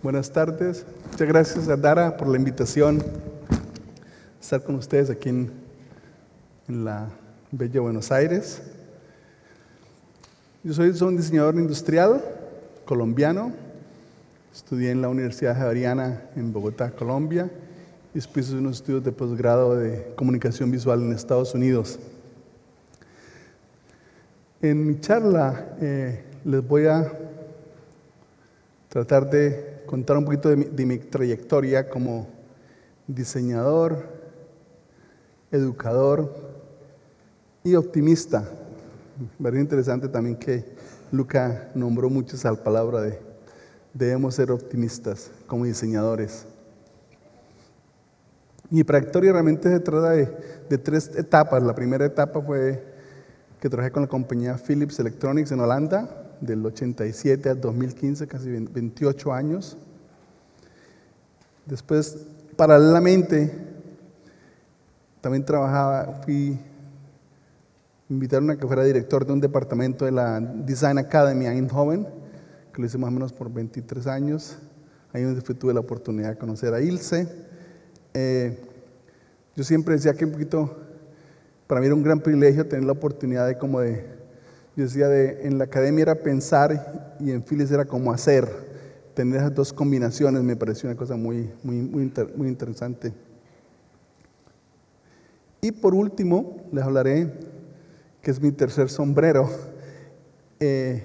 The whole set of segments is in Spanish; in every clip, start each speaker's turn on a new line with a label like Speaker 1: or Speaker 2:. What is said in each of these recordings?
Speaker 1: Buenas tardes. Muchas gracias a Dara por la invitación a estar con ustedes aquí en, la bella Buenos Aires. Yo soy, soy un diseñador industrial colombiano. Estudié en la Universidad Javeriana en Bogotá, Colombia. Y después hice unos estudios de posgrado de comunicación visual en Estados Unidos. En mi charla eh, les voy a tratar de contar un poquito de mi, de mi, trayectoria como diseñador, educador y optimista. Me interesante también que Luca nombró mucho esa palabra de debemos ser optimistas como diseñadores. Mi trayectoria realmente se trata de, de tres etapas. La primera etapa fue que trabajé con la compañía Philips Electronics en Holanda, del 87 al 2015, casi 28 años. Después, paralelamente, también trabajaba, fui, invitaron a que fuera director de un departamento de la Design Academy en Eindhoven, que lo hice más o menos por 23 años. Ahí tuve la oportunidad de conocer a Ilse. Eh, yo siempre decía que un poquito, para mí era un gran privilegio tener la oportunidad de como de, yo decía de, en la academia era pensar y en Philips era como hacer tener esas dos combinaciones me pareció una cosa muy, muy, muy, inter, muy interesante. Y por último, les hablaré, que es mi tercer sombrero, eh,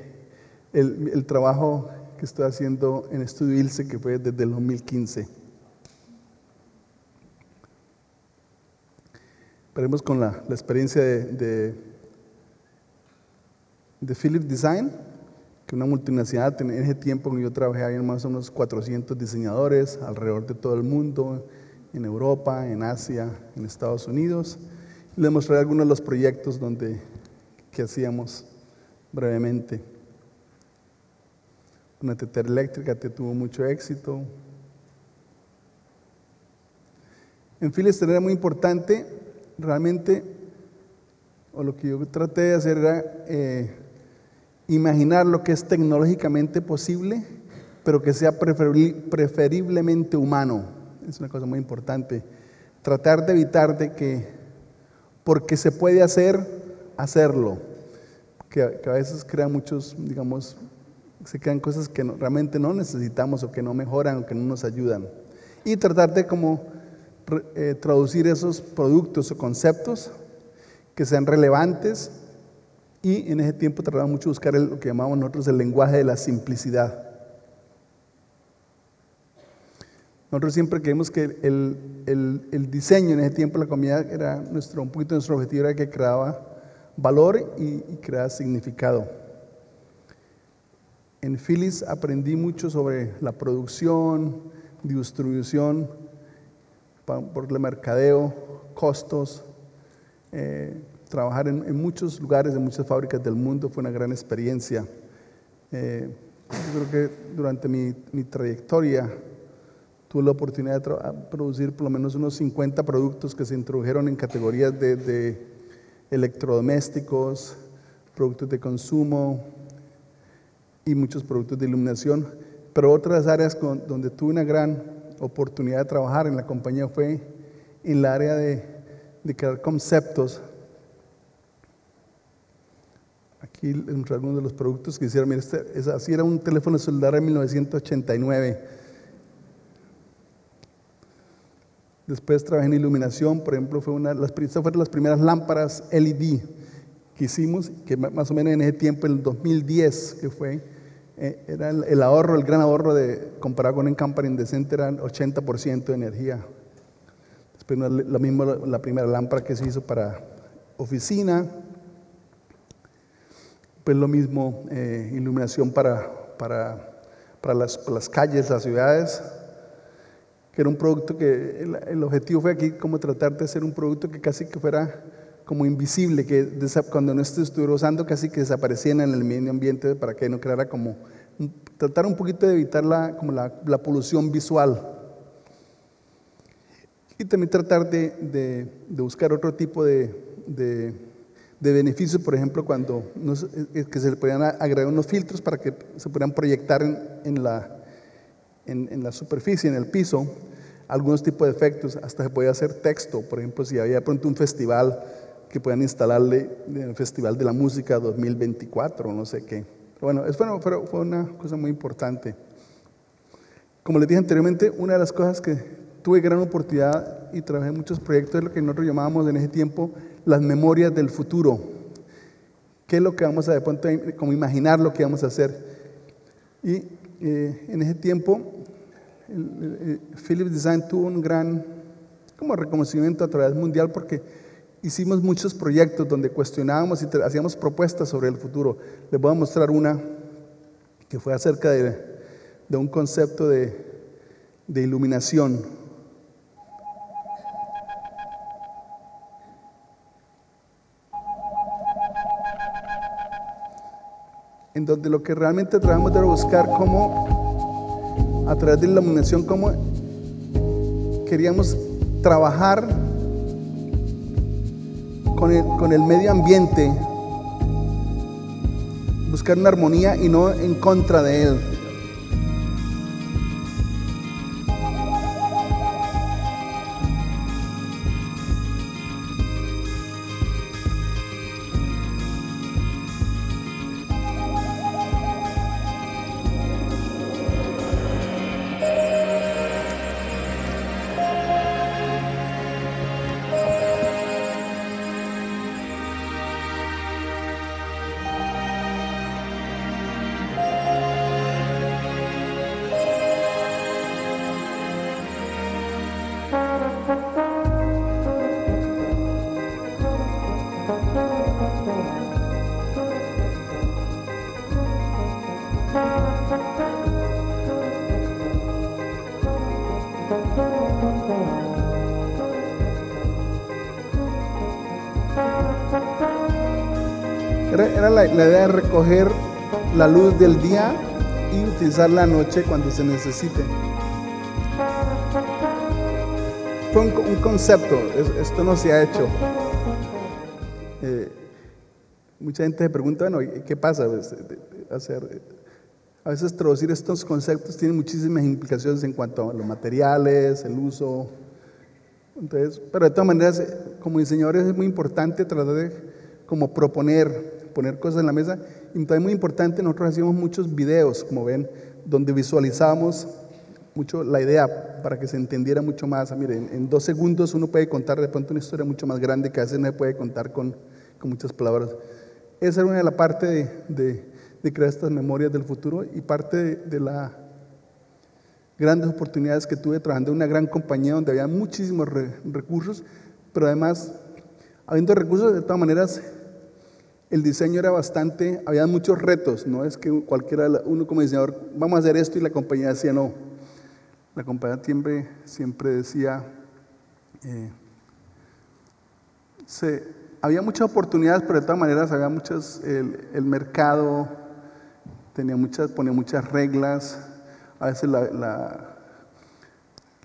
Speaker 1: el, el, trabajo que estoy haciendo en Estudio ILSE, que fue desde el 2015. Esperemos con la, la experiencia de, de Philips Design que una multinacional, en ese tiempo que yo trabajé, había más o menos 400 diseñadores alrededor de todo el mundo, en Europa, en Asia, en Estados Unidos. Les mostraré algunos de los proyectos donde, que hacíamos brevemente. Una tetera eléctrica que tuvo mucho éxito. En Philips era muy importante, realmente, o lo que yo traté de hacer era eh, imaginar lo que es tecnológicamente posible, pero que sea preferiblemente humano. Es una cosa muy importante. Tratar de evitar de que, porque se puede hacer, hacerlo. Que, a veces crea muchos, digamos, se crean cosas que realmente no necesitamos o que no mejoran o que no nos ayudan. Y tratar de como eh, traducir esos productos o conceptos que sean relevantes y en ese tiempo trataba mucho buscar el, lo que llamamos nosotros el lenguaje de la simplicidad. Nosotros siempre creemos que el, el, diseño en ese tiempo, la comida era nuestro, un poquito nuestro objetivo, era que creaba valor y, creaba significado. En Philips aprendí mucho sobre la producción, distribución, por el mercadeo, costos, eh, trabajar en, muchos lugares, en muchas fábricas del mundo fue una gran experiencia. Eh, yo creo que durante mi, trayectoria tuve la oportunidad de producir por lo menos unos 50 productos que se introdujeron en categorías de, electrodomésticos, productos de consumo y muchos productos de iluminación. Pero otras áreas donde tuve una gran oportunidad de trabajar en la compañía fue en la área de, de crear conceptos Aquí algunos de los productos que hicieron. Mira, este, es, así era un teléfono celular en 1989. Después trabajé en iluminación, por ejemplo, fue una, las, fueron las primeras lámparas LED que hicimos, que más o menos en ese tiempo, el 2010, que fue, eh, era el, el, ahorro, el gran ahorro de, comparado con un camper indecente, era 80% de energía. Después lo mismo la primera lámpara que se hizo para oficina, pues lo mismo, eh, iluminación para, para, para, las, las, calles, las ciudades, que era un producto que el, objetivo fue aquí como tratar de hacer un producto que casi que fuera como invisible, que cuando no estuviera usando casi que desapareciera en el medio ambiente para que no creara como, tratar un poquito de evitar la, como la, la polución visual. Y también tratar de, de, de buscar otro tipo de, de de beneficio, por ejemplo, cuando que se le podían agregar unos filtros para que se pudieran proyectar en, en, la, en, la superficie, en el piso, algunos tipos de efectos, hasta se podía hacer texto, por ejemplo, si había pronto un festival que puedan instalarle el Festival de la Música 2024, no sé qué. Bueno, eso fue, fue una cosa muy importante. Como les dije anteriormente, una de las cosas que tuve gran oportunidad y trabajé en muchos proyectos es lo que nosotros llamábamos en ese tiempo las memorias del futuro. ¿Qué es lo que vamos a de pronto como imaginar lo que vamos a hacer? Y eh, en ese tiempo, Philips Design tuvo un gran como reconocimiento a través mundial porque hicimos muchos proyectos donde cuestionábamos y hacíamos propuestas sobre el futuro. Les voy a mostrar una que fue acerca de, de un concepto de, de iluminación. En donde lo que realmente tratamos de buscar cómo, a través de la iluminación, cómo queríamos trabajar con el, con el medio ambiente, buscar una armonía y no en contra de él. Recoger la luz del día y utilizar la noche cuando se necesite. Fue un, concepto, esto no se ha hecho. Eh, mucha gente se pregunta, bueno, ¿qué pasa? Pues, hacer, a veces traducir estos conceptos tiene muchísimas implicaciones en cuanto a los materiales, el uso. Entonces, pero de todas maneras, como diseñadores es muy importante tratar de como proponer poner cosas en la mesa. Y también muy importante, nosotros hacíamos muchos videos, como ven, donde visualizábamos mucho la idea para que se entendiera mucho más. Ah, miren, en dos segundos uno puede contar de pronto una historia mucho más grande que a veces no se puede contar con, con muchas palabras. Esa era una de la parte de, de, de crear estas memorias del futuro y parte de, de las grandes oportunidades que tuve trabajando en una gran compañía donde había muchísimos recursos, pero además, habiendo recursos, de todas maneras, el diseño era bastante, había muchos retos, no es que cualquiera, uno como diseñador, vamos a hacer esto y la compañía decía no. La compañía siempre, siempre decía, eh, había muchas oportunidades, pero de todas maneras había muchas, el, mercado tenía muchas, ponía muchas reglas, a veces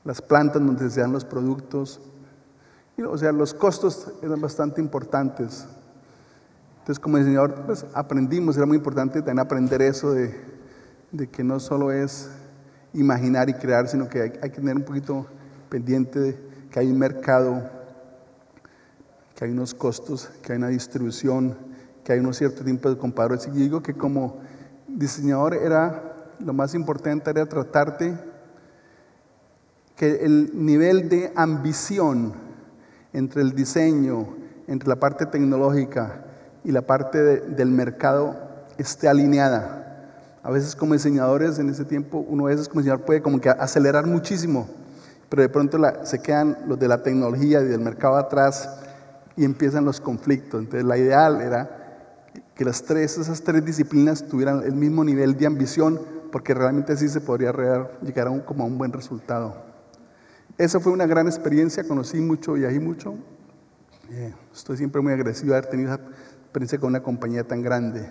Speaker 1: las plantas donde se dan los productos, o sea, los costos eran bastante importantes. Entonces, como diseñador, pues aprendimos, era muy importante también aprender eso de, que no solo es imaginar y crear, sino que hay, que tener un poquito pendiente de que hay un mercado, que hay unos costos, que hay una distribución, que hay unos ciertos tiempos de compadres. Y digo que como diseñador era, lo más importante era tratarte que el nivel de ambición entre el diseño, entre la parte tecnológica, y la parte del mercado esté alineada. A veces como diseñadores en ese tiempo, uno a veces como diseñador puede como que acelerar muchísimo, pero de pronto se quedan los de la tecnología y del mercado atrás y empiezan los conflictos. Entonces la ideal era que las tres, esas tres disciplinas tuvieran el mismo nivel de ambición, porque realmente así se podría llegar a un, como a un buen resultado. Esa fue una gran experiencia, conocí mucho, viajé mucho. Eh, estoy siempre muy agradecido de haber tenido esa experiencia con una compañía tan grande.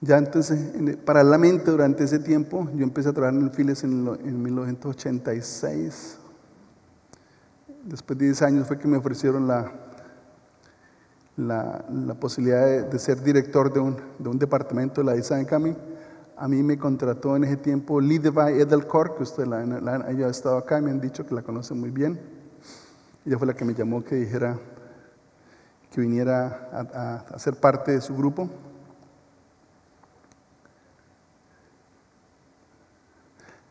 Speaker 1: Ya entonces, paralelamente durante ese tiempo, yo empecé a trabajar en el Files en, en 1986. Después de 10 años fue que me ofrecieron la, la, posibilidad de, ser director de un, de un, departamento de la Design Academy. a mí me contrató en ese tiempo Lidevay Edelkor, que usted la, la, estado acá y me han dicho que la conoce muy bien. Ella fue la que me llamó que dijera que viniera a, ser parte de su grupo.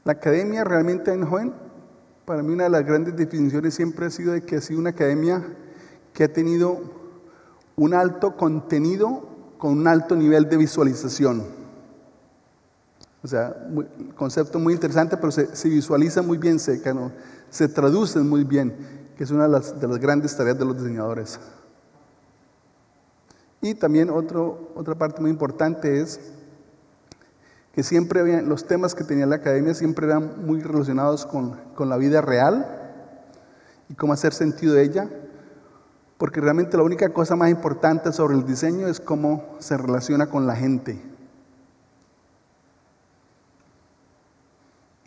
Speaker 1: La academia realmente en joven, para mí una de las grandes definiciones siempre ha sido de que ha sido una academia que ha tenido un alto contenido con un alto nivel de visualización. O sea, concepto muy interesante, pero se, visualiza muy bien, se, se traduce muy bien, que es una de las, de las grandes tareas de los diseñadores. Y también otro, otra parte muy importante es que siempre los temas que tenía la academia siempre eran muy relacionados con, con la vida real y cómo hacer sentido de ella, porque realmente la única cosa más importante sobre el diseño es cómo se relaciona con la gente.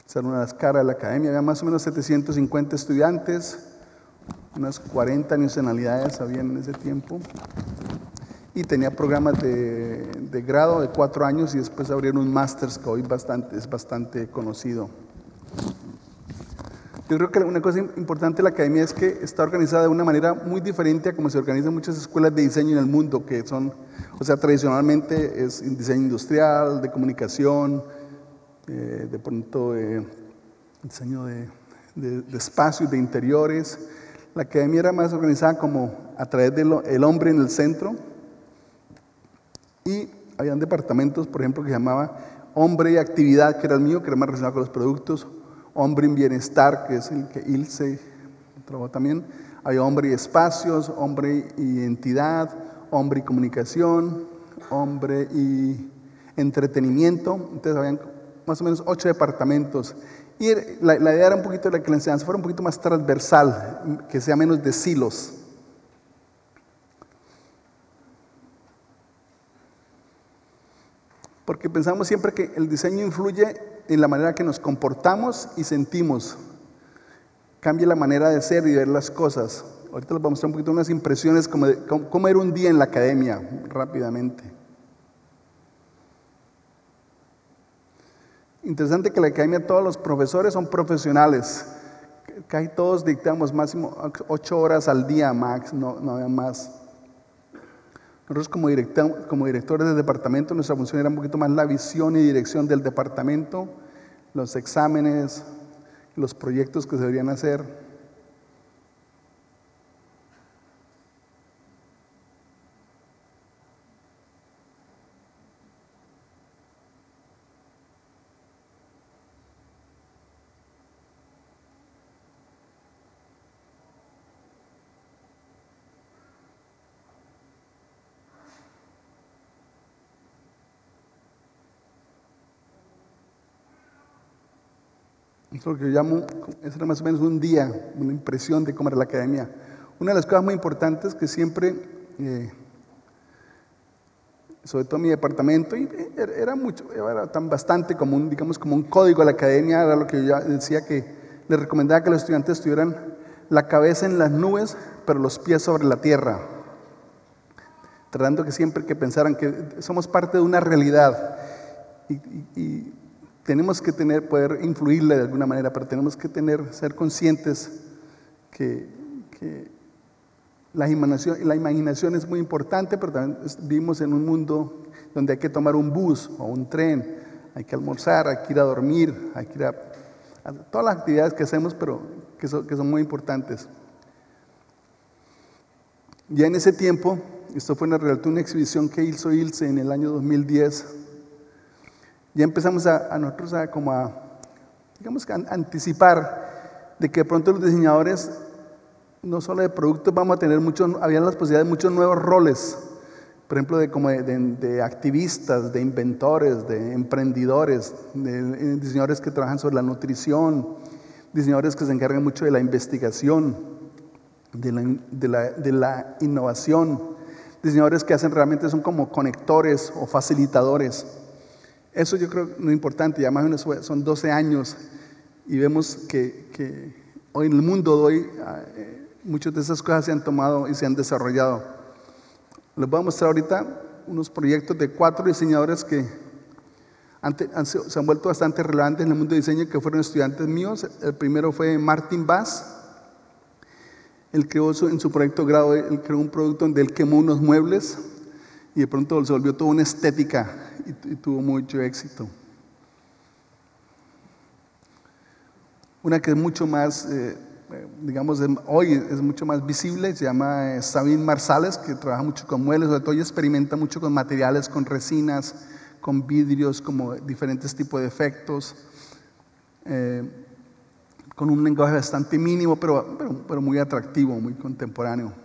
Speaker 1: Esa era una de las caras de la academia, había más o menos 750 estudiantes, unas 40 nacionalidades habían en ese tiempo y tenía programas de, de, grado de cuatro años y después abrieron un máster que hoy bastante, es bastante conocido. Yo creo que una cosa importante de la academia es que está organizada de una manera muy diferente a como se organizan muchas escuelas de diseño en el mundo, que son, o sea, tradicionalmente es diseño industrial, de comunicación, eh, de pronto eh, diseño de, de, de espacios, de interiores. La academia era más organizada como a través del el hombre en el centro, y habían departamentos, por ejemplo, que llamaba Hombre y Actividad, que era el mío, que era más relacionado con los productos, Hombre y Bienestar, que es el que Ilse trabajó también, había Hombre y Espacios, Hombre y Entidad, Hombre y Comunicación, Hombre y Entretenimiento, entonces habían más o menos ocho departamentos. Y la, la idea era un poquito de que la enseñanza fuera un poquito más transversal, que sea menos de silos. Porque pensamos siempre que el diseño influye en la manera que nos comportamos y sentimos. Cambia la manera de ser y ver las cosas. Ahorita les voy a mostrar un poquito unas impresiones como de cómo era un día en la academia, rápidamente. Interesante que la academia todos los profesores son profesionales. Casi todos dictamos máximo ocho horas al día, max, no, había más. Nosotros como, como directores del departamento, nuestra función era un poquito más la visión y dirección del departamento, los exámenes, los proyectos que se deberían hacer. Es lo que yo llamo, era más o menos un día, una impresión de cómo era la academia. Una de las cosas muy importantes que siempre, eh, sobre todo mi departamento, era mucho, era tan bastante común, digamos, como un código de la academia, era lo que yo decía que le recomendaba que los estudiantes tuvieran la cabeza en las nubes, pero los pies sobre la tierra. Tratando que siempre que pensaran que somos parte de una realidad y tenemos que tener, poder influirle de alguna manera, pero tenemos que tener, ser conscientes que, que la, imaginación, la imaginación es muy importante, pero también vivimos en un mundo donde hay que tomar un bus o un tren, hay que almorzar, hay que ir a dormir, hay que ir a, todas las actividades que hacemos, pero que son, que son muy importantes. Ya en ese tiempo, esto fue en realidad una exhibición que hizo Ilse en el año 2010, ya empezamos a, a nosotros a como a, digamos a anticipar de que de pronto los diseñadores, no solo de productos, vamos a tener muchos, habían las posibilidades de muchos nuevos roles, por ejemplo, de, como de, de, de activistas, de inventores, de emprendedores, de diseñadores que trabajan sobre la nutrición, diseñadores que se encargan mucho de la investigación, de la, de la, de la innovación, diseñadores que hacen realmente son como conectores o facilitadores. Eso yo creo es importante, ya más o menos son 12 años y vemos que, que hoy en el mundo de hoy eh, muchas de esas cosas se han tomado y se han desarrollado. Les voy a mostrar ahorita unos proyectos de cuatro diseñadores que se han vuelto bastante relevantes en el mundo de diseño, que fueron estudiantes míos. El primero fue Martin Bass. Él creó en su proyecto grado, él creó un producto donde él quemó unos muebles y de pronto se volvió toda una estética y, tuvo mucho éxito. Una que es mucho más, eh, digamos, hoy es mucho más visible, se llama eh, Sabine Marsales, que trabaja mucho con muebles, sobre todo y experimenta mucho con materiales, con resinas, con vidrios, como diferentes tipos de efectos, eh, con un lenguaje bastante mínimo, pero, pero, muy atractivo, muy contemporáneo.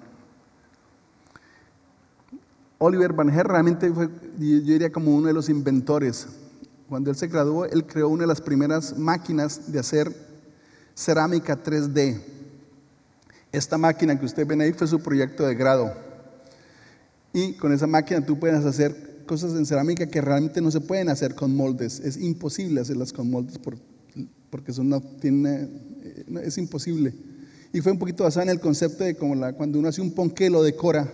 Speaker 1: Oliver Van Her realmente fue, yo diría, como uno de los inventores. Cuando él se graduó, él creó una de las primeras máquinas de hacer cerámica 3D. Esta máquina que ustedes ven ahí fue su proyecto de grado. Y con esa máquina tú puedes hacer cosas en cerámica que realmente no se pueden hacer con moldes. Es imposible hacerlas con moldes porque son no tiene, eh, es imposible. Y fue un poquito basado en el concepto de como cuando uno hace un ponqué lo decora,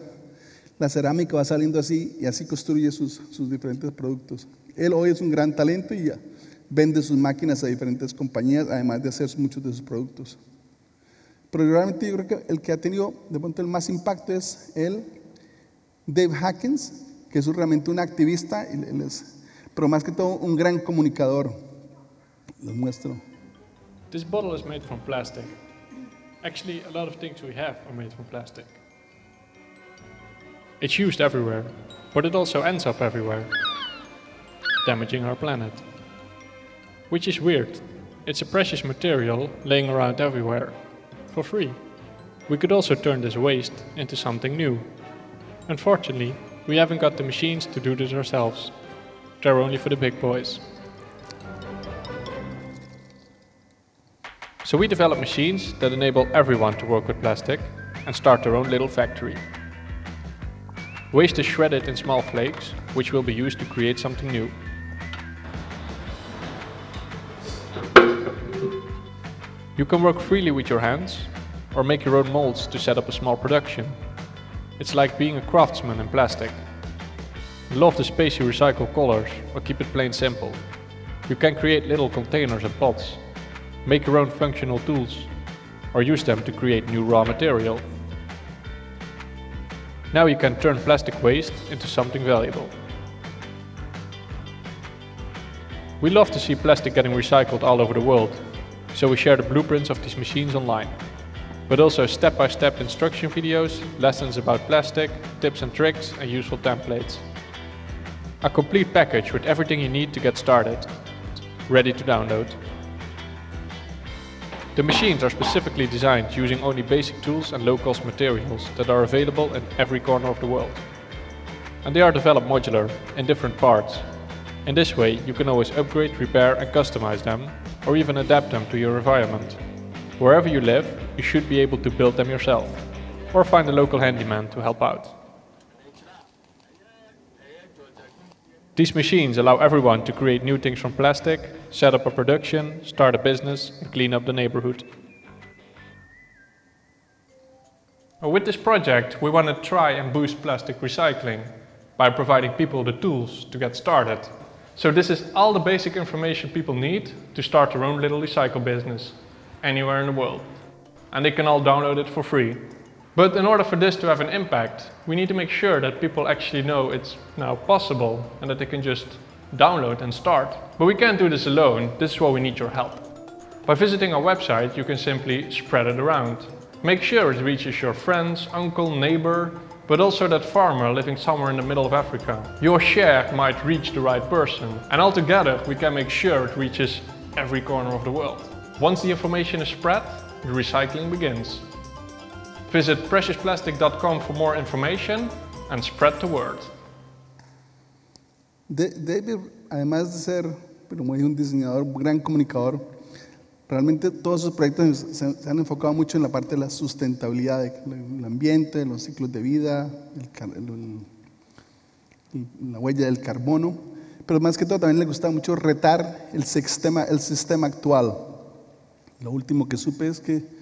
Speaker 1: la cerámica va saliendo así y así construye sus, sus diferentes productos. Él hoy es un gran talento y ya vende sus máquinas a diferentes compañías, además de hacer muchos de sus productos. Pero realmente yo creo que el que ha tenido de pronto el más impacto es él, Dave Hackens, que es realmente un activista, pero más que todo un gran comunicador. Lo muestro.
Speaker 2: This bottle is made from plastic. Actually, a lot of things we have made from plastic. It's used everywhere, but it also ends up everywhere, damaging our planet. Which is weird. It's a precious material laying around everywhere, for free. We could also turn this waste into something new. Unfortunately, we haven't got the machines to do this ourselves. They're only for the big boys. So we develop machines that enable everyone to work with plastic and start their own little factory. Waste is shredded in small flakes, which will be used to create something new. You can work freely with your hands, or make your own molds to set up a small production. It's like being a craftsman in plastic. Love the space you recycle colors, or keep it plain simple. You can create little containers and pots, make your own functional tools, or use them to create new raw material. Now you can turn plastic waste into something valuable. We love to see plastic getting recycled all over the world, so we share the blueprints of these machines online but also step-by-step -step instruction videos, lessons about plastic, tips and tricks and useful templates. A complete package with everything you need to get started, ready to download. The machines are specifically designed using only basic tools and low-cost materials that are available in every corner of the world. And they are developed modular, in different parts. In this way you can always upgrade, repair and customize them, or even adapt them to your environment. Wherever you live, you should be able to build them yourself, or find a local handyman to help out. These machines allow everyone to create new things from plastic, set up a production, start a business, and clean up the neighborhood. With this project, we want to try and boost plastic recycling by providing people the tools to get started. So this is all the basic information people need to start their own little recycle business anywhere in the world. And they can all download it for free. But in order for this to have an impact, we need to make sure that people actually know it's now possible and that they can just download and start. But we can't do this alone, this is why we need your help. By visiting our website, you can simply spread it around. Make sure it reaches your friends, uncle, neighbor, but also that farmer living somewhere in the middle of Africa. Your share might reach the right person, and altogether we can make sure it reaches every corner of the world. Once the information is spread, the recycling begins. Visit preciousplastic.com for more information and spread the word.
Speaker 1: David, además de ser, como un diseñador, un gran comunicador, realmente todos sus proyectos se, se, han enfocado mucho en la parte de la sustentabilidad del ambiente, los ciclos de vida, el, el, el, la huella del carbono, pero más que todo también le gusta mucho retar el sistema, el sistema actual. Lo último que supe es que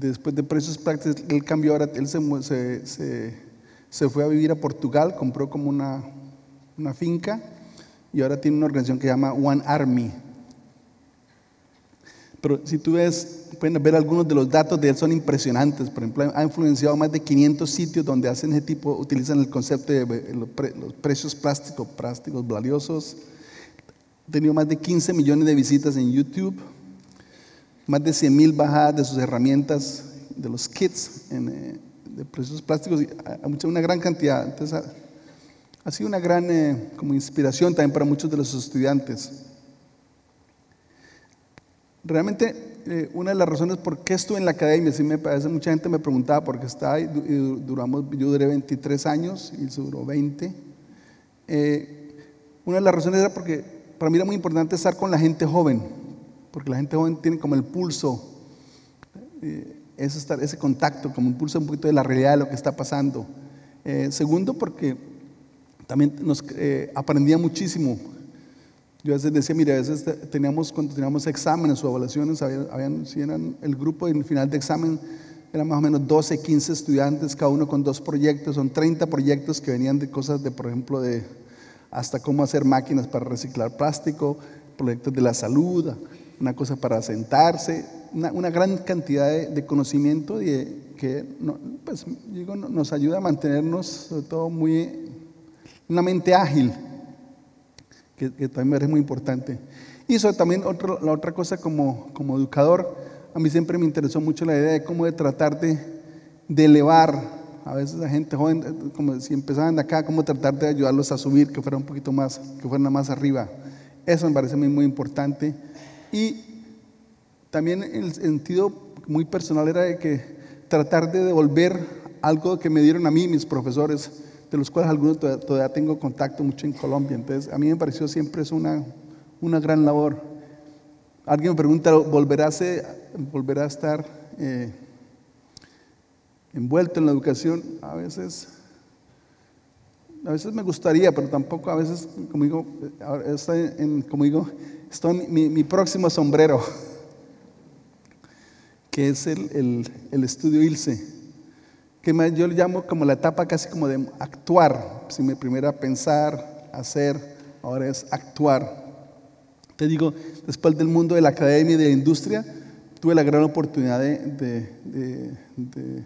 Speaker 1: después de precios prácticos, él cambió ahora, él se, se, se, fue a vivir a Portugal, compró como una, una finca y ahora tiene una organización que se llama One Army. Pero si tú ves, pueden ver algunos de los datos de él, son impresionantes. Por ejemplo, ha influenciado más de 500 sitios donde hacen ese tipo, utilizan el concepto de los, precios plásticos, plásticos valiosos. Ha tenido más de 15 millones de visitas en YouTube, más de 100 mil bajadas de sus herramientas, de los kits eh, de precios plásticos, una gran cantidad. Entonces, ha, sido una gran eh, como inspiración también para muchos de los estudiantes. Realmente, eh, una de las razones por qué estuve en la academia, sí me parece, mucha gente me preguntaba por qué estaba ahí, duramos, yo duré 23 años y duró 20. Eh, una de las razones era porque para mí era muy importante estar con la gente joven, porque la gente joven tiene como el pulso, eh, ese contacto, como un pulso un poquito de la realidad de lo que está pasando. segundo, porque también nos aprendía muchísimo yo a veces decía, mire, a veces teníamos, cuando teníamos exámenes o evaluaciones, habían, si eran el grupo en el final de examen, eran más o menos 12, 15 estudiantes, cada uno con dos proyectos, son 30 proyectos que venían de cosas de, por ejemplo, de hasta cómo hacer máquinas para reciclar plástico, proyectos de la salud, una cosa para sentarse, una, gran cantidad de, conocimiento y que pues, digo, nos ayuda a mantenernos, sobre todo, muy, una mente ágil que, también me parece muy importante. Y eso también la otra cosa como, como educador, a mí siempre me interesó mucho la idea de cómo de tratar de, de elevar a veces a gente joven, como si empezaban de acá, cómo tratar de ayudarlos a subir, que fuera un poquito más, que fueran más arriba. Eso me parece a mí muy importante. Y también el sentido muy personal era de que tratar de devolver algo que me dieron a mí mis profesores de los cuales algunos todavía, tengo contacto mucho en Colombia. Entonces, a mí me pareció siempre es una, una gran labor. Alguien me pregunta, ¿volverá a, a estar eh, envuelto en la educación? A veces, a veces me gustaría, pero tampoco a veces, como digo, estoy en, como digo, estoy mi, próximo sombrero, que es el, estudio ILSE que yo le llamo como la etapa casi como de actuar. Si mi primera pensar, hacer, ahora es actuar. Te digo, después del mundo de la academia y de la industria, tuve la gran oportunidad de,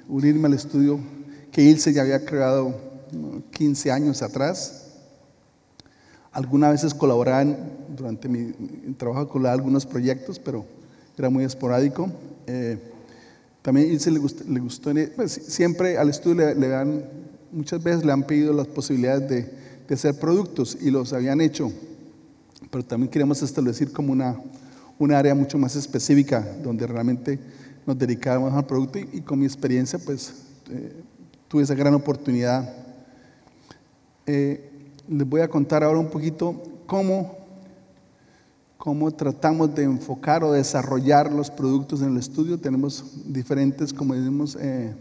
Speaker 1: unirme al estudio que Ilse ya había creado 15 años atrás. Algunas veces colaboraban durante mi, trabajo con algunos proyectos, pero era muy esporádico. Eh, también le gustó, le gustó pues, siempre al estudio le, dan, muchas veces le han pedido las posibilidades de, de, hacer productos y los habían hecho, pero también queríamos establecer como una, una área mucho más específica donde realmente nos dedicáramos al producto y, con mi experiencia pues eh, tuve esa gran oportunidad. Eh, les voy a contar ahora un poquito cómo cómo tratamos de enfocar o desarrollar los productos en el estudio. Tenemos diferentes, como decimos, eh,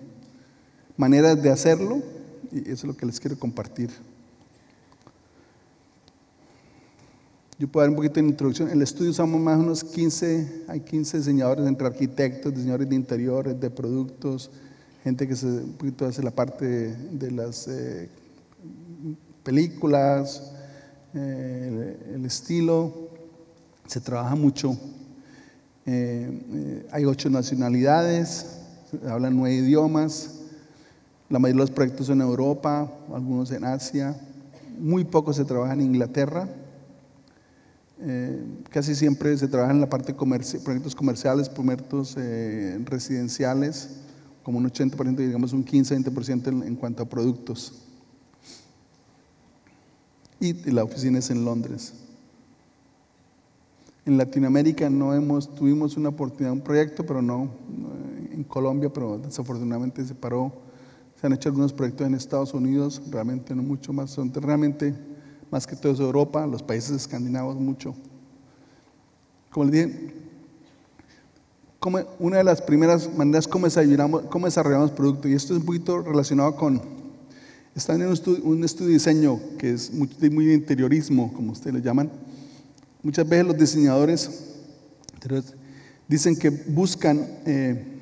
Speaker 1: maneras de hacerlo y eso es lo que les quiero compartir. Yo puedo dar un poquito de introducción. En el estudio usamos más o menos 15, hay 15 diseñadores entre arquitectos, diseñadores de interiores, de productos, gente que se, un poquito hace la parte de, las eh, películas, eh, el estilo, se trabaja mucho. Eh, eh, hay ocho nacionalidades, hablan nueve idiomas. La mayoría de los proyectos son en Europa, algunos en Asia. Muy poco se trabaja en Inglaterra. Casi siempre se trabaja en la parte comercial, proyectos comerciales, proyectos residenciales, como un 80%, digamos un 15-20% en, en cuanto a productos. Y la oficina es en Londres. En Latinoamérica no hemos, tuvimos una oportunidad, un proyecto, pero no, en Colombia, pero desafortunadamente se paró. Se han hecho algunos proyectos en Estados Unidos, realmente no mucho más, son realmente más que todo es Europa, los países escandinavos mucho. Como les dije, una de las primeras maneras como desarrollamos, cómo desarrollamos productos, y esto es un poquito relacionado con, están en un estudio, un estudio de diseño que es muy, muy interiorismo, como ustedes lo llaman, Muchas veces los diseñadores dicen que buscan, eh,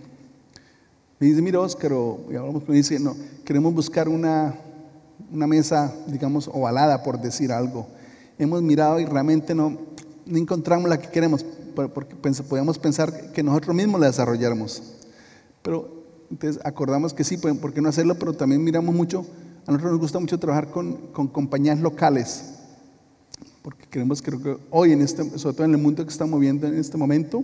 Speaker 1: me dice, mira Oscar, o me dice, no, queremos buscar una, una mesa, digamos, ovalada, por decir algo. hemos mirado y realmente no, no encontramos la que queremos, porque podemos pensar que nosotros mismos la desarrolláramos. Pero entonces acordamos que sí, ¿por qué no hacerlo? Pero también miramos mucho, a nosotros nos gusta mucho trabajar con, compañías locales, porque creemos creo que hoy, en este, sobre todo en el mundo que estamos moviendo en este momento,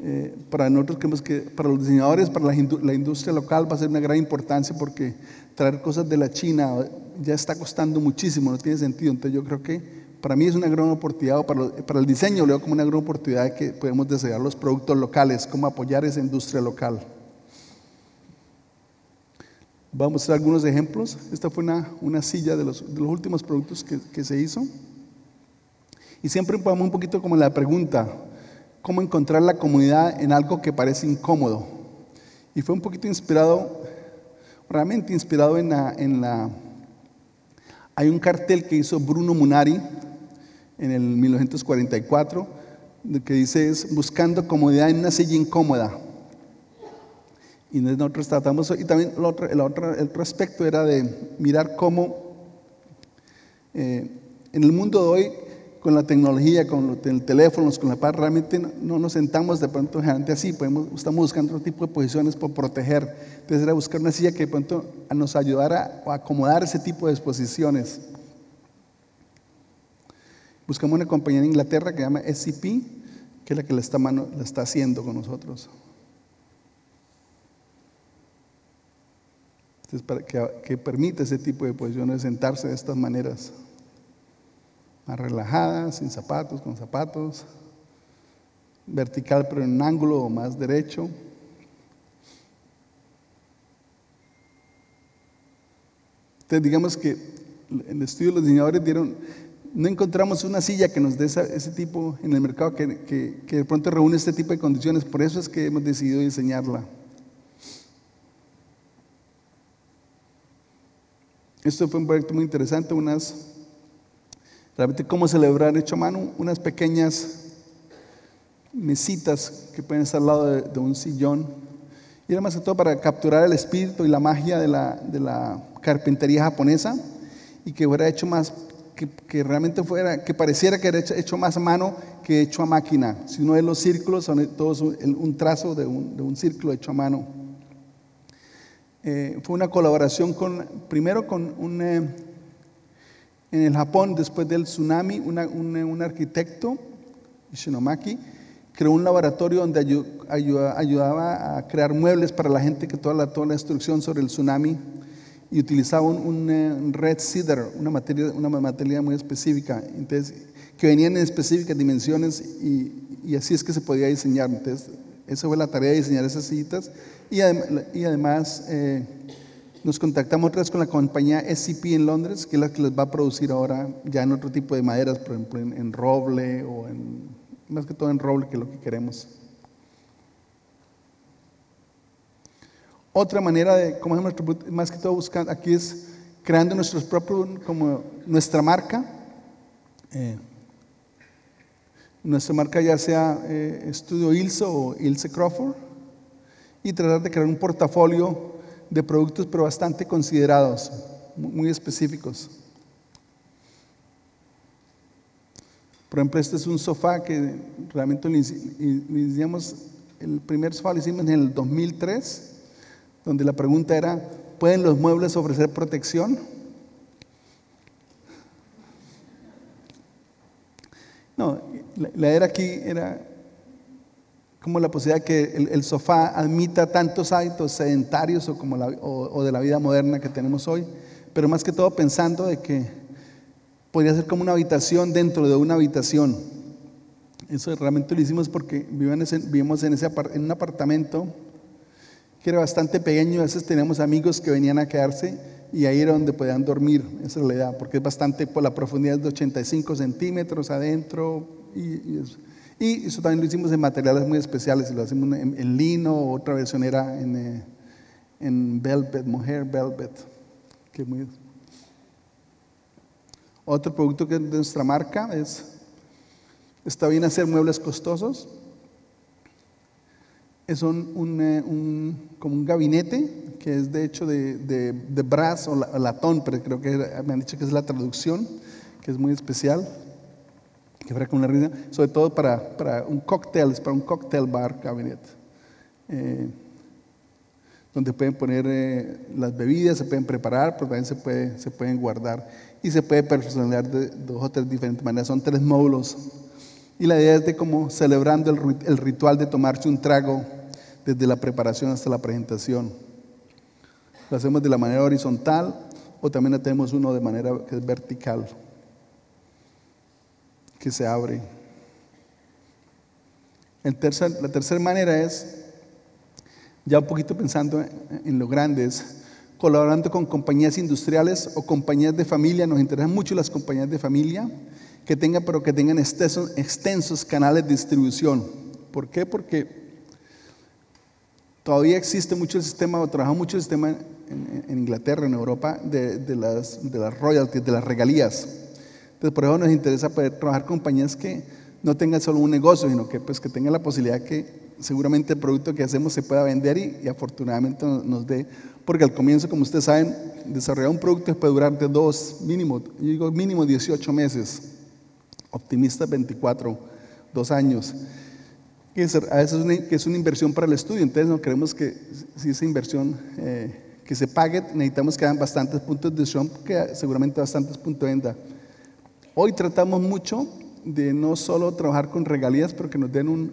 Speaker 1: eh, para nosotros creemos que para los diseñadores, para la, industria local va a ser una gran importancia porque traer cosas de la China ya está costando muchísimo, no tiene sentido. Entonces yo creo que para mí es una gran oportunidad, para, para el diseño lo veo como una gran oportunidad de que podemos desarrollar los productos locales, cómo apoyar esa industria local. Vamos a mostrar algunos ejemplos. Esta fue una, una silla de los, los, últimos productos que, que se hizo. Y siempre vamos un poquito como la pregunta, cómo encontrar la comunidad en algo que parece incómodo. Y fue un poquito inspirado, realmente inspirado en la, en la... Hay un cartel que hizo Bruno Munari en el 1944 que dice buscando comodidad en una silla incómoda. Y nosotros tratamos, y también el otro, el otro, el aspecto era de mirar cómo eh, en el mundo de hoy con la tecnología, con el teléfono, con la paz, realmente no, nos sentamos de pronto gente así, podemos, estamos buscando otro tipo de posiciones por proteger. Entonces era buscar una silla que de pronto nos ayudara a acomodar ese tipo de exposiciones. Buscamos una compañía en Inglaterra que se llama SCP, que es la que la está, la está haciendo con nosotros. Que, que permite ese tipo de posiciones, sentarse de estas maneras más relajada, sin zapatos, con zapatos, vertical pero en un ángulo más derecho. Entonces digamos que en el estudio los diseñadores dieron, no encontramos una silla que nos dé ese tipo en el mercado que, que de pronto reúne este tipo de condiciones, por eso es que hemos decidido diseñarla. Esto fue un proyecto muy interesante, unas Realmente cómo celebrar hecho a mano, unas pequeñas mesitas que pueden estar al lado de, un sillón. Y era más que todo para capturar el espíritu y la magia de la, de la carpintería japonesa y que fuera hecho más, que, realmente fuera, que pareciera que era hecho, más a mano que hecho a máquina. Si uno ve los círculos, son todos un, trazo de un, de un, círculo hecho a mano. Eh, fue una colaboración con, primero con un... Eh, en el Japón, después del tsunami, un, arquitecto, Ishinomaki, creó un laboratorio donde ayudaba a crear muebles para la gente que toda la, toda la instrucción sobre el tsunami y utilizaba un, eh, red cedar, una materia, una materia muy específica, entonces, que venían en específicas dimensiones y, así es que se podía diseñar. Entonces, esa fue la tarea de diseñar esas citas y, además eh, nos contactamos otra vez con la compañía SCP en Londres, que es la que les va a producir ahora ya en otro tipo de maderas, por ejemplo en, roble o en, más que todo en roble, que es lo que queremos. Otra manera de, como más que todo buscando, aquí es creando nuestros propios, como nuestra marca. Eh, nuestra marca ya sea eh, Estudio Ilse o Ilse Crawford y tratar de crear un portafolio de productos, pero bastante considerados, muy específicos. Por ejemplo, este es un sofá que realmente iniciamos, el primer sofá lo hicimos en el 2003, donde la pregunta era, ¿pueden los muebles ofrecer protección? No, la, era aquí era como la posibilidad que el, sofá admita tantos hábitos sedentarios o, como o, de la vida moderna que tenemos hoy, pero más que todo pensando de que podría ser como una habitación dentro de una habitación. Eso realmente lo hicimos porque vivimos en, ese, en un apartamento que era bastante pequeño, a veces teníamos amigos que venían a quedarse y ahí era donde podían dormir, esa es la idea, porque es bastante, por la profundidad de 85 centímetros adentro y, y y eso también lo hicimos en materiales muy especiales, lo hacemos en, lino, otra versión era en, eh, en velvet, mujer velvet. Que muy... Otro producto que de nuestra marca es, está bien hacer muebles costosos. Es un, eh, un, como un gabinete que es de hecho de, de, de brass o latón, pero creo que me han dicho que es la traducción, que es muy especial, que fuera con una risa, sobre todo para, para un cóctel, para un cocktail bar cabinet. Eh, donde pueden poner eh, las bebidas, se pueden preparar, pero también se, puede, se pueden guardar y se puede personalizar de dos o tres diferentes maneras. Son tres módulos. Y la idea es de como celebrando el, el ritual de tomarse un trago desde la preparación hasta la presentación. Lo hacemos de la manera horizontal o también tenemos uno de manera que es vertical, que se abre. El tercer, la tercera manera es ya un poquito pensando en lo grandes, colaborando con compañías industriales o compañías de familia, nos interesan mucho las compañías de familia, que tengan, pero que tengan extensos, canales de distribución. ¿Por qué? Porque todavía existe mucho el sistema, o trabaja mucho el sistema en, Inglaterra, en Europa, de, de, las, de las royalties, de las regalías. Entonces, por eso nos interesa poder trabajar compañías que no tengan solo un negocio, sino que, pues, que tengan la posibilidad que seguramente el producto que hacemos se pueda vender y, afortunadamente nos, dé, porque al comienzo, como ustedes saben, desarrollar un producto puede durar de dos, mínimo, yo digo mínimo 18 meses, optimista 24, dos años. Que es, a veces que es una inversión para el estudio, entonces no queremos que si esa inversión eh, que se pague, necesitamos que hagan bastantes puntos de shop, que seguramente bastantes puntos de venta. Hoy tratamos mucho de no solo trabajar con regalías, pero que nos den un,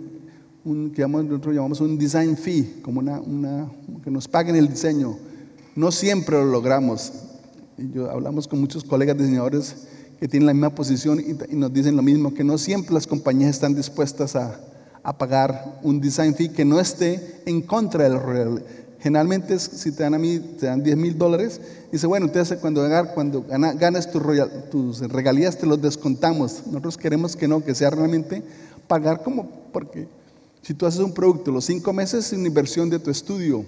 Speaker 1: un, nosotros llamamos un design fee, como una, una, que nos paguen el diseño. No siempre lo logramos. Yo, hablamos con muchos colegas diseñadores que tienen la misma posición y, nos dicen lo mismo, que no siempre las compañías están dispuestas a, a pagar un design fee que no esté en contra del real. Generalmente si te dan a mí, te dan 10 mil dólares, dice, bueno, entonces cuando, cuando ganas tus, regalías te los descontamos. Nosotros queremos que no, que sea realmente pagar como, porque si tú haces un producto los cinco meses es una inversión de tu estudio.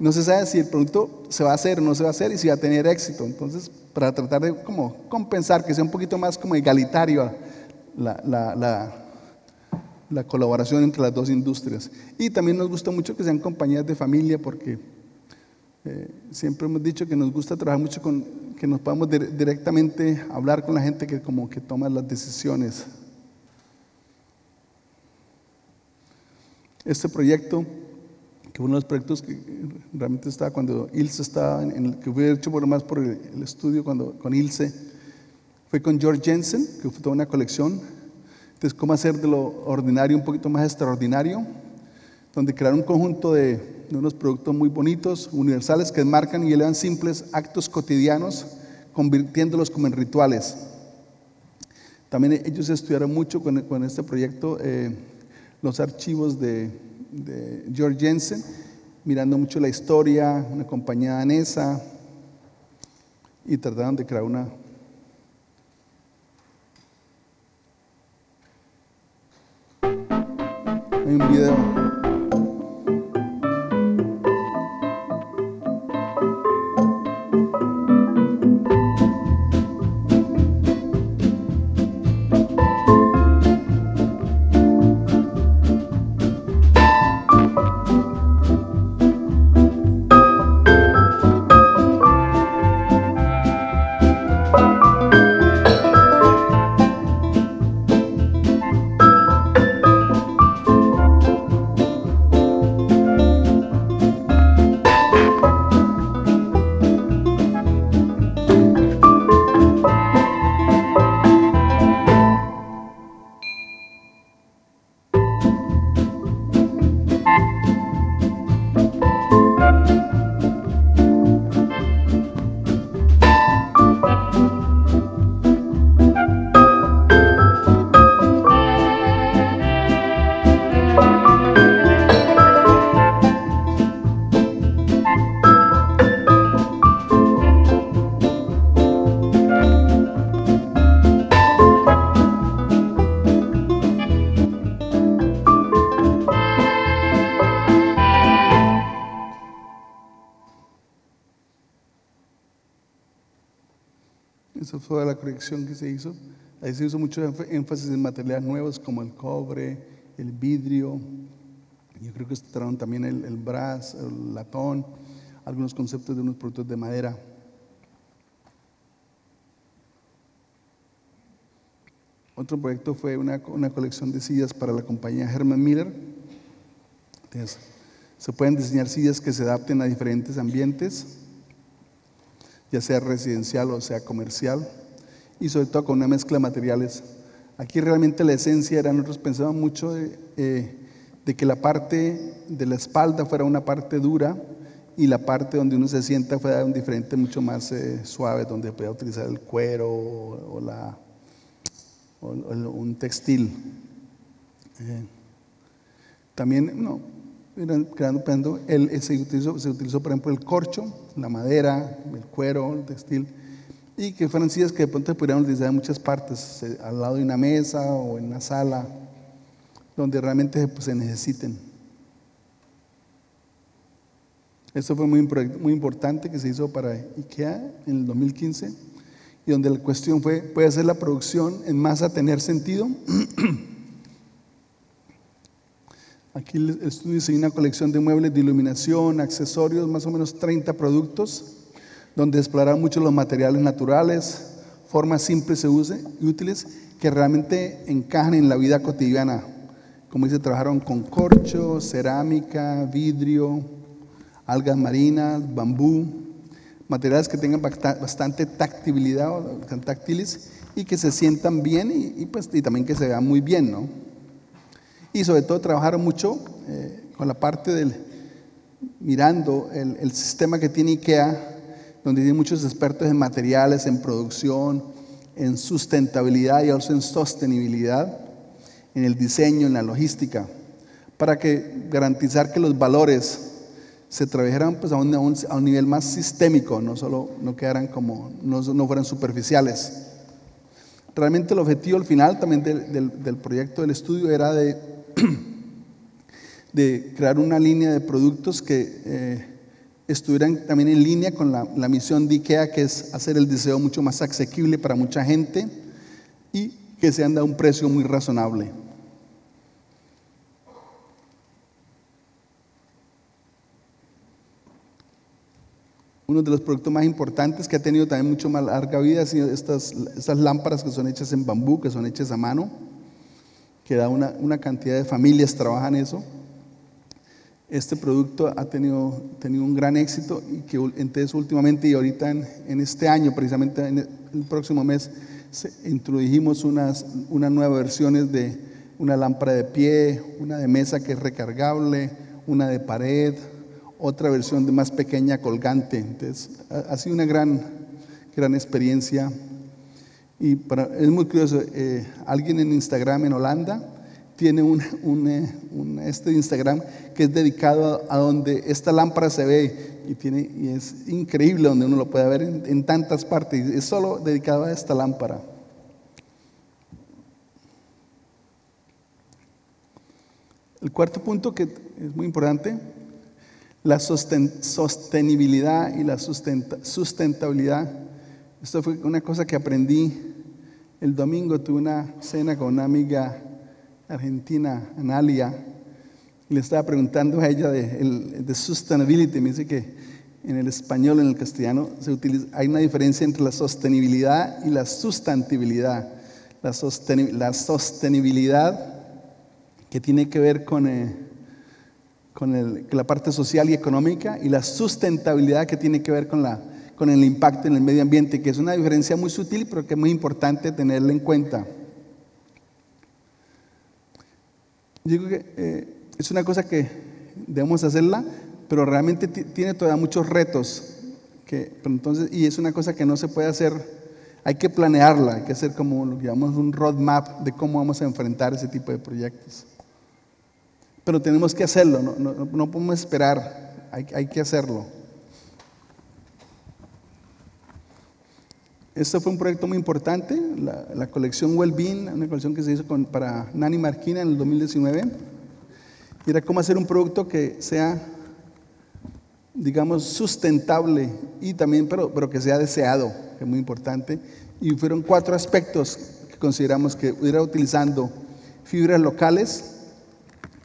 Speaker 1: No se sabe si el producto se va a hacer o no se va a hacer y si va a tener éxito. Entonces, para tratar de como compensar, que sea un poquito más como egalitario la, la, la, colaboración entre las dos industrias. Y también nos gusta mucho que sean compañías de familia porque eh, siempre hemos dicho que nos gusta trabajar mucho con, que nos podamos directamente hablar con la gente que como que toma las decisiones Este proyecto, que uno de los proyectos que realmente estaba cuando Ilse estaba, en que fue hecho por más por el, estudio cuando, con Ilse, fue con George Jensen, que fue toda una colección. Entonces, cómo hacer de lo ordinario un poquito más extraordinario, donde crear un conjunto de, de unos productos muy bonitos, universales, que marcan y elevan simples actos cotidianos, convirtiéndolos como en rituales. También ellos estudiaron mucho con, este proyecto. Eh, los archivos de, George Jensen, mirando mucho la historia, una compañía danesa, y trataron de crear una... Hay un video. Toda la corrección que se hizo. Ahí se hizo mucho énfasis en materiales nuevos como el cobre, el vidrio. Yo creo que trataron también el, el brass, el latón, algunos conceptos de unos productos de madera. Otro proyecto fue una, una colección de sillas para la compañía Herman Miller. Entonces, se pueden diseñar sillas que se adapten a diferentes ambientes, ya sea residencial o sea comercial, y sobre todo con una mezcla de materiales. Aquí realmente la esencia era, nosotros pensábamos mucho de, eh, de que la parte de la espalda fuera una parte dura y la parte donde uno se sienta fuera un diferente mucho más eh, suave, donde pueda utilizar el cuero o, la, o, o un textil. Eh, también, no, creando, el, el- se, utilizó, se utilizó, por ejemplo, el corcho, la madera, el cuero, el textil, y que fueran sillas que de pronto pudieran utilizar en muchas partes, eh, al lado de una mesa o en una sala, donde realmente pues, se necesiten. Esto fue muy, muy importante que se hizo para IKEA en el 2015 y donde la cuestión fue, ¿puede hacer la producción en masa tener sentido? Aquí el estudio dice una colección de muebles de iluminación, accesorios, más o menos 30 productos, donde exploraron mucho los materiales naturales, formas simples y útiles que realmente encajan en la vida cotidiana. Como dice, trabajaron con corcho, cerámica, vidrio, algas marinas, bambú, materiales que tengan basta- bastante tactibilidad, o táctiles, y que se sientan bien y, y, pues, y también que se vean muy bien, ¿no? Y sobre todo trabajaron mucho eh, con la parte del, mirando el, el sistema que tiene IKEA, donde tiene muchos expertos en materiales, en producción, en sustentabilidad y also en sostenibilidad, en el diseño, en la logística, para que garantizar que los valores se trabajaran pues, a, un, nivel más sistémico, no solo no quedaran como, no, no fueran superficiales. Realmente el objetivo al final también del, del- del proyecto del estudio era de, de crear una línea de productos que eh, estuvieran también en línea con la, la misión de IKEA, que es hacer el deseo mucho más asequible para mucha gente y que sean a un precio muy razonable. Uno de los productos más importantes que ha tenido también mucho más larga vida han sido estas, estas lámparas que son hechas en bambú, que son hechas a mano, que da una, una cantidad de familias trabajan eso. Este producto ha tenido, tenido un gran éxito y que entonces últimamente y ahorita en, en este año, precisamente en el próximo mes, se- introdujimos unas, unas nuevas versiones de una lámpara de pie, una de mesa que es recargable, una de pared, otra versión de más pequeña colgante. Entonces, ha, ha sido una gran, gran experiencia. Y para- es muy curioso, eh, alguien en Instagram en Holanda tiene eh, este Instagram que es dedicado a, a donde esta lámpara se ve y, tiene, y es increíble donde uno lo puede ver en, tantas partes. Es solo dedicado a esta lámpara. El cuarto punto que es muy importante, la sosten- sostenibilidad y la sustenta- sustentabilidad. Esto fue una cosa que aprendí el domingo. Tuve una cena con una amiga argentina, Analia, y le estaba preguntando a ella de, de sustainability. Me dice que en el español, en el castellano, se utiliza, hay una diferencia entre la sostenibilidad y la sustantibilidad. La, la sostenibilidad que tiene que ver con, eh, con el- con la parte social y económica y la sustentabilidad que tiene que ver con, la, con el impacto en el medio ambiente, que es una diferencia muy sutil, pero que es muy importante tenerla en cuenta. Creo que eh, es una cosa que debemos hacerla, pero realmente ti- tiene todavía muchos retos. Entonces, y es una cosa que no se puede hacer, hay que planearla, hay que hacer como lo que llamamos un roadmap de cómo vamos a enfrentar ese tipo de proyectos. Pero tenemos que hacerlo, no, no- no podemos esperar, hay, hay que hacerlo. Este fue un proyecto muy importante, la, la colección Wellbeing, una colección que se hizo con- para Nani Marquina en el 2019. Y era cómo hacer un producto que sea, digamos, sustentable y también, pero, pero que sea deseado, que es muy importante. Y fueron cuatro aspectos que consideramos que hubiera utilizando fibras locales,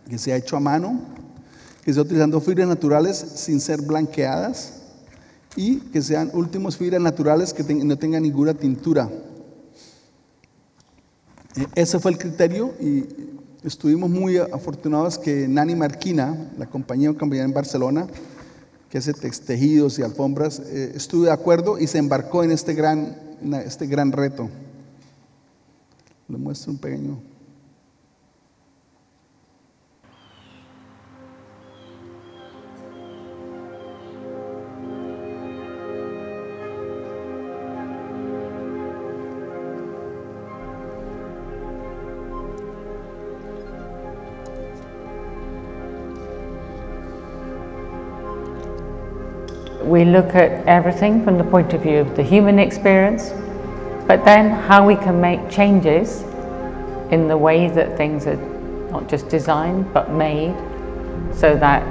Speaker 1: que se ha hecho a mano, que sea utilizando fibras naturales sin ser blanqueadas y que sean últimos fibras naturales que no tengan ninguna tintura. Eh, ese fue el criterio y estuvimos muy afortunados que Nani Marquina, la compañía, compañía en Barcelona, que hace tejidos y alfombras, eh, estuvo de acuerdo y se embarcó en este gran, este gran reto. Le muestro un pequeño
Speaker 3: We look at everything from the point of view of the human experience, but then how we can make changes in the way that things are not just designed but made so that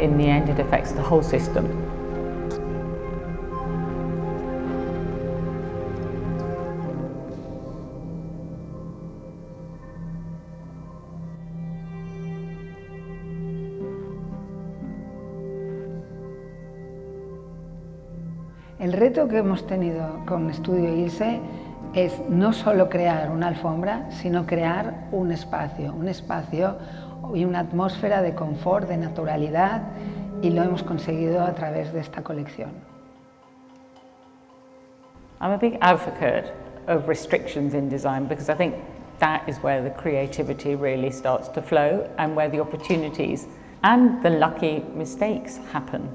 Speaker 3: in the end it affects the whole system.
Speaker 4: Reto que hemos tenido con Estudio ILSE es no solo crear una alfombra, sino crear un espacio, un espacio y una atmósfera de confort, de naturalidad, y lo hemos conseguido a través de esta colección.
Speaker 3: I'm a big advocate of restrictions in design because I think that is where the creativity really starts to flow and where the opportunities and the lucky mistakes happen.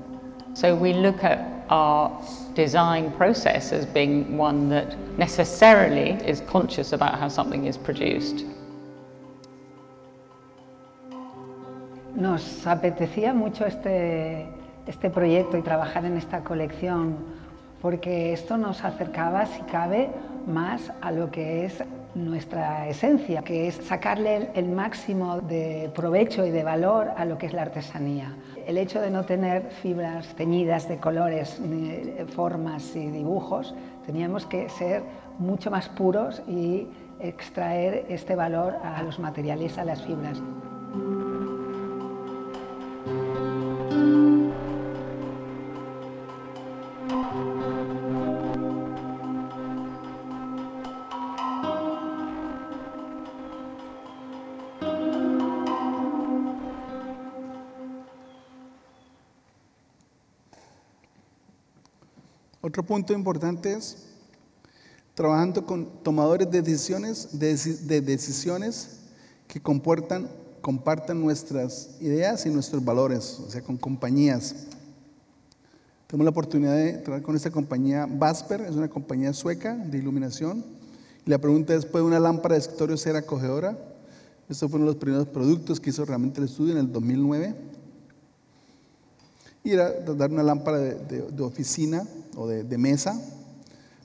Speaker 3: So we look at our design process as being one that necessarily is conscious about how something is produced.
Speaker 4: Nos apetecía mucho este, este proyecto y trabajar en esta colección porque esto nos acercaba, si cabe, más a lo que es nuestra esencia, que es sacarle el máximo de provecho y de valor a lo que es la artesanía. El hecho de no tener fibras teñidas de colores, formas y dibujos, teníamos que ser mucho más puros y extraer este valor a los materiales, a las fibras.
Speaker 1: Otro punto importante es trabajando con tomadores de decisiones, de, decisiones que comportan, compartan nuestras ideas y nuestros valores, o sea, con compañías. Tenemos la oportunidad de trabajar con esta compañía Vasper, es una compañía sueca de iluminación. Y la pregunta es, ¿puede una lámpara de escritorio ser acogedora? Estos fueron los primeros productos que hizo realmente el estudio en el 2009. Y era dar una lámpara de oficina o de, mesa,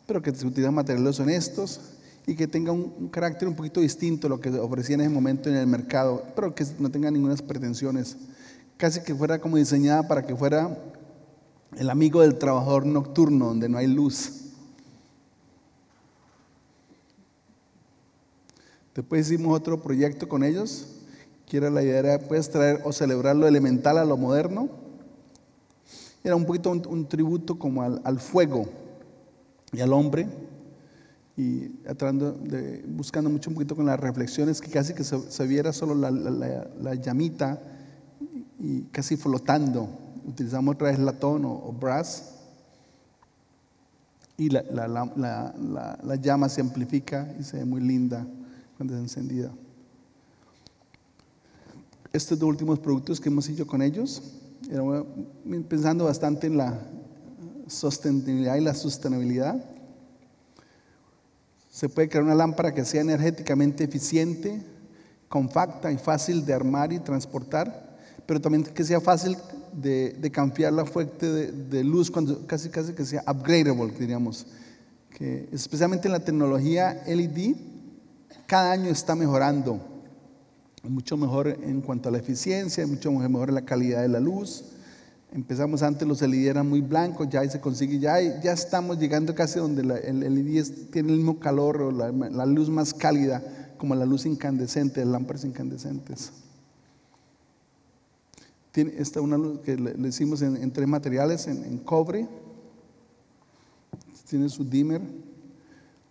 Speaker 1: pero que se utilizan materiales honestos y que tenga un, carácter un poquito distinto a lo que ofrecía en ese momento en el mercado, pero que no tenga ninguna pretensiones. Casi que fuera como diseñada para que fuera el amigo del trabajador nocturno, donde no hay luz. Después hicimos otro proyecto con ellos, que era la idea era pues traer o celebrar lo elemental a lo moderno era un poquito un, tributo como al, fuego y al hombre, y de, buscando mucho un poquito con las reflexiones que casi que se, viera solo la, llamita y casi flotando. Utilizamos otra vez latón o, brass y la, la, llama se amplifica y se ve muy linda cuando es encendida. Estos dos últimos productos que hemos hecho con ellos pensando bastante en la sostenibilidad y la sostenibilidad. Se puede crear una lámpara que sea energéticamente eficiente, compacta y fácil de armar y transportar, pero también que sea fácil de, de cambiar la fuente de, luz, cuando casi, casi que sea upgradable, diríamos. Que especialmente en la tecnología LED, cada año está mejorando mucho mejor en cuanto a la eficiencia, mucho mejor en la calidad de la luz. Empezamos antes, los LED eran muy blancos, ya se consigue, ya, estamos llegando casi donde el, LED tiene el mismo calor o la, luz más cálida como la luz incandescente, lámparas incandescentes. Tiene esta una luz que le, hicimos en, tres materiales, en, cobre, tiene su dimmer,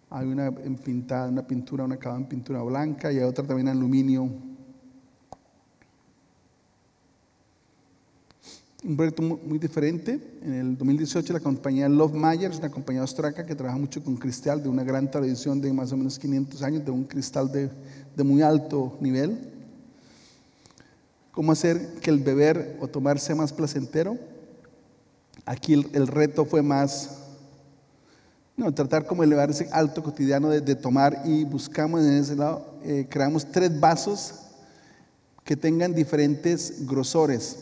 Speaker 1: Hay una en pintada, una pintura, una acabada en pintura blanca y hay otra también en aluminio. Un proyecto mu- muy diferente. En el 2018 la compañía Love Mayer es una compañía austriaca que trabaja mucho con cristal de una gran tradición de más o menos 500 años, de un cristal de, de muy alto nivel. ¿Cómo hacer que el beber o tomar sea más placentero? Aquí el, reto fue más, no, tratar como elevar ese alto cotidiano de, de tomar y buscamos en ese lado, eh, creamos tres vasos que tengan diferentes grosores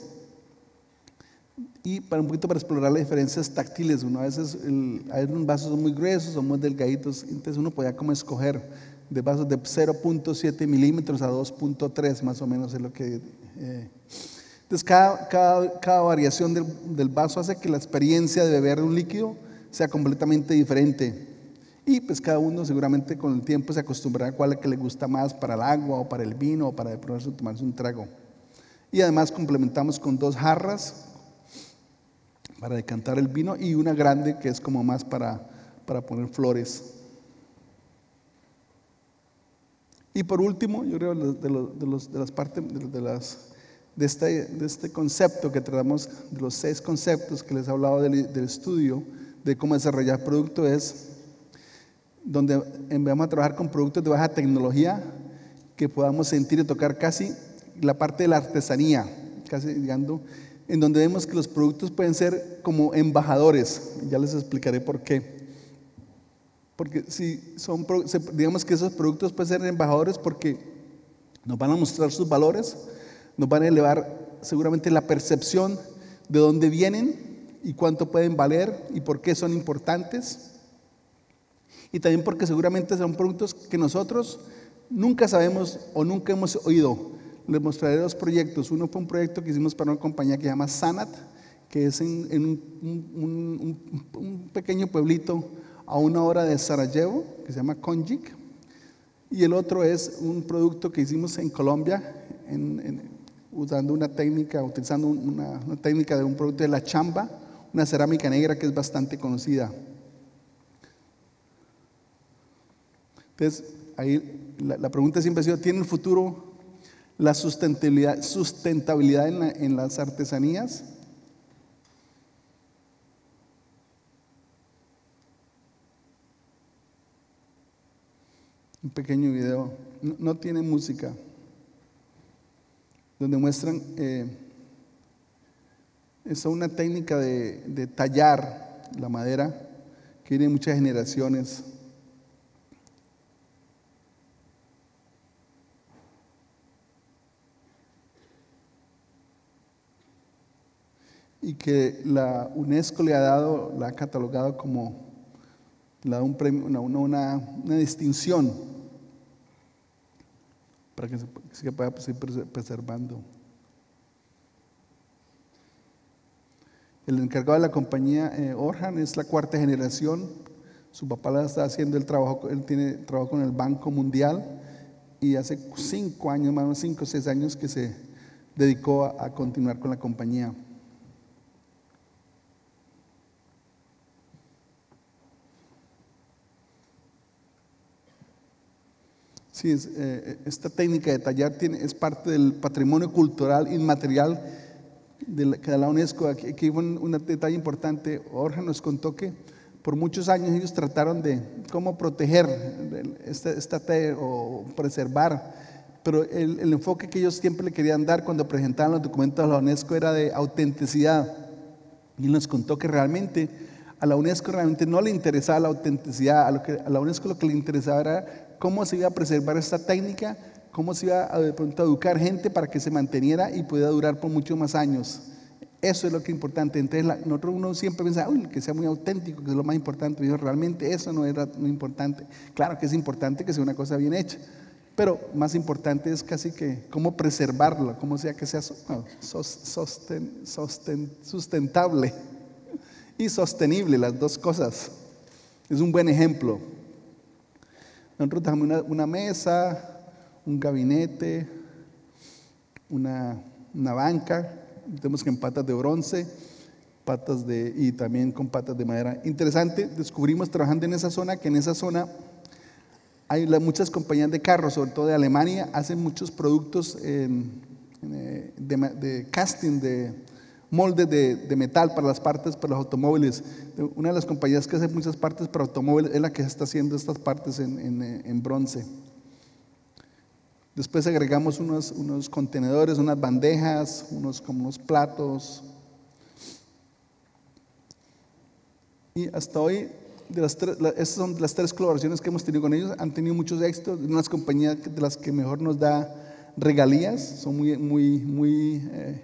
Speaker 1: y para un poquito para explorar las diferencias táctiles. Uno a veces, el, hay unos vasos muy gruesos, son muy delgaditos, entonces uno podía como escoger de vasos de 0.7 milímetros a 2.3 más o menos es lo que... eh, entonces cada, cada, cada variación del, del vaso hace que la experiencia de beber un líquido sea completamente diferente. Y pues cada uno seguramente con el tiempo se acostumbrará a cuál es que le gusta más para el agua o para el vino o para de tomarse un trago. Y además complementamos con dos jarras para decantar el vino y una grande que es como más para, para poner flores. Y por último, yo creo de, los- de las partes de, de las, de, este, de este concepto que tratamos, de los seis conceptos que les he hablado del, del estudio de cómo desarrollar producto es donde vamos a trabajar con productos de baja tecnología que podamos sentir y tocar casi la parte de la artesanía, casi llegando, en donde vemos que los productos pueden ser como embajadores. Ya les explicaré por qué. Porque si son, digamos que esos productos pueden ser embajadores porque nos van a mostrar sus valores, nos van a elevar seguramente la percepción de dónde vienen y cuánto pueden valer y por qué son importantes. Y también porque seguramente son productos que nosotros nunca sabemos o nunca hemos oído. Les mostraré dos proyectos. Uno fue un proyecto que hicimos para una compañía que se llama Sanat, que es en, en un, un- un- un pequeño pueblito a una hora de Sarajevo, que se llama Konjik. Y el otro es un producto que hicimos en Colombia, en- en- usando una técnica, utilizando una, una técnica de un producto de la chamba, una cerámica negra que es bastante conocida. Entonces, ahí la, la pregunta siempre ha sido, ¿tiene el futuro la sustentabilidad, sustentabilidad en, la- en las artesanías? Un pequeño video, no, tiene música, donde muestran eh, es una técnica de, de tallar la madera que viene muchas generaciones. Y que la UNESCO le ha dado, la ha catalogado como, le ha dado un premio, una, una, una- distinción para que se, pueda seguir prese- preservando. El encargado de la compañía eh, Orhan es la cuarta generación. Su papá la está haciendo el trabajo, él tiene trabajo con el Banco Mundial y hace cinco años, más o menos cinco o seis años que se dedicó a continuar con la compañía. Sí, eh, esta técnica de tallar tiene, es parte del patrimonio cultural inmaterial de la, da la UNESCO. Aquí, aquí hubo un, detalle importante. Orja nos contó que por muchos años ellos trataron de cómo proteger el- esta, esta o preservar, pero el, enfoque que ellos siempre le querían dar cuando presentaban los documentos a la UNESCO era de autenticidad. Y nos contó que realmente a la UNESCO realmente no le interesaba la autenticidad, a, a la UNESCO lo que le interesaba era cómo se iba a preservar esta técnica, cómo se iba a, de pronto educar gente para que se manteniera y pudiera durar por muchos más años. Eso es lo que es importante. Entonces, la- nosotros uno siempre piensa, uy, que sea muy auténtico, que es lo más importante. Pero realmente eso no era muy importante. Claro que es importante que sea una cosa bien hecha, pero más importante es casi que cómo preservarlo, cómo sea que sea no, sos- sosten- sosten- sustentable y sostenible, las dos cosas. Es un buen ejemplo. Nosotros dejamos una, mesa, un gabinete, una, una banca, tenemos que en patas de bronce, patas de, y también con patas de madera. Interesante, descubrimos trabajando en esa zona que en esa zona hay muchas compañías de carros, sobre todo de Alemania, hacen muchos productos de, de, casting, de moldes de, metal para las partes para los automóviles. Una de las compañías que hace muchas partes para automóviles es la que está haciendo estas partes en, bronce. Después agregamos unos, unos, contenedores, unas bandejas, unos, como unos platos. Y hasta hoy, de las estas son las tres colaboraciones que hemos tenido con ellos. Han tenido muchos éxitos. Unas compañías de las que mejor nos da regalías. Son muy, muy, muy eh,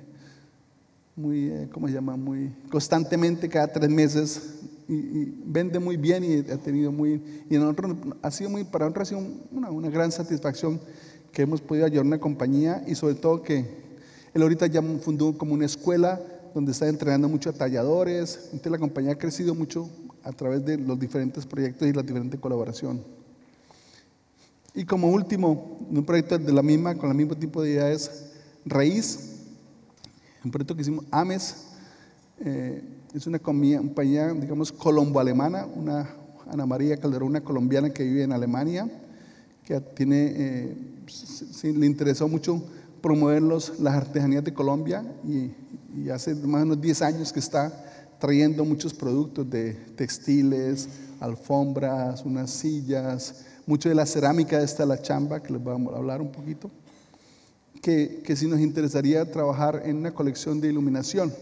Speaker 1: muy, eh, ¿cómo se llama? Muy constantemente, cada tres meses, y, vende muy bien y ha tenido muy, y nosotros, ha sido muy, para nosotros ha sido una, una, gran satisfacción que hemos podido ayudar a una compañía y sobre todo que él ahorita ya fundó como una escuela donde está entrenando mucho a talladores, entonces la compañía ha crecido mucho a través de los diferentes proyectos y la diferente colaboración. Y como último, un proyecto de la misma, con el mismo tipo de ideas, Raíz, un proyecto que hicimos, AMES, eh, es una compañía, digamos, colombo-alemana, una Ana María Calderón, una colombiana que vive en Alemania, que tiene, eh, le interesó mucho promover las artesanías de Colombia y, hace más o menos 10 años que está trayendo muchos productos de textiles, alfombras, unas sillas, mucho de la cerámica esta la chamba, que les vamos a hablar un poquito que, que si nos interesaría trabajar en una colección de iluminación.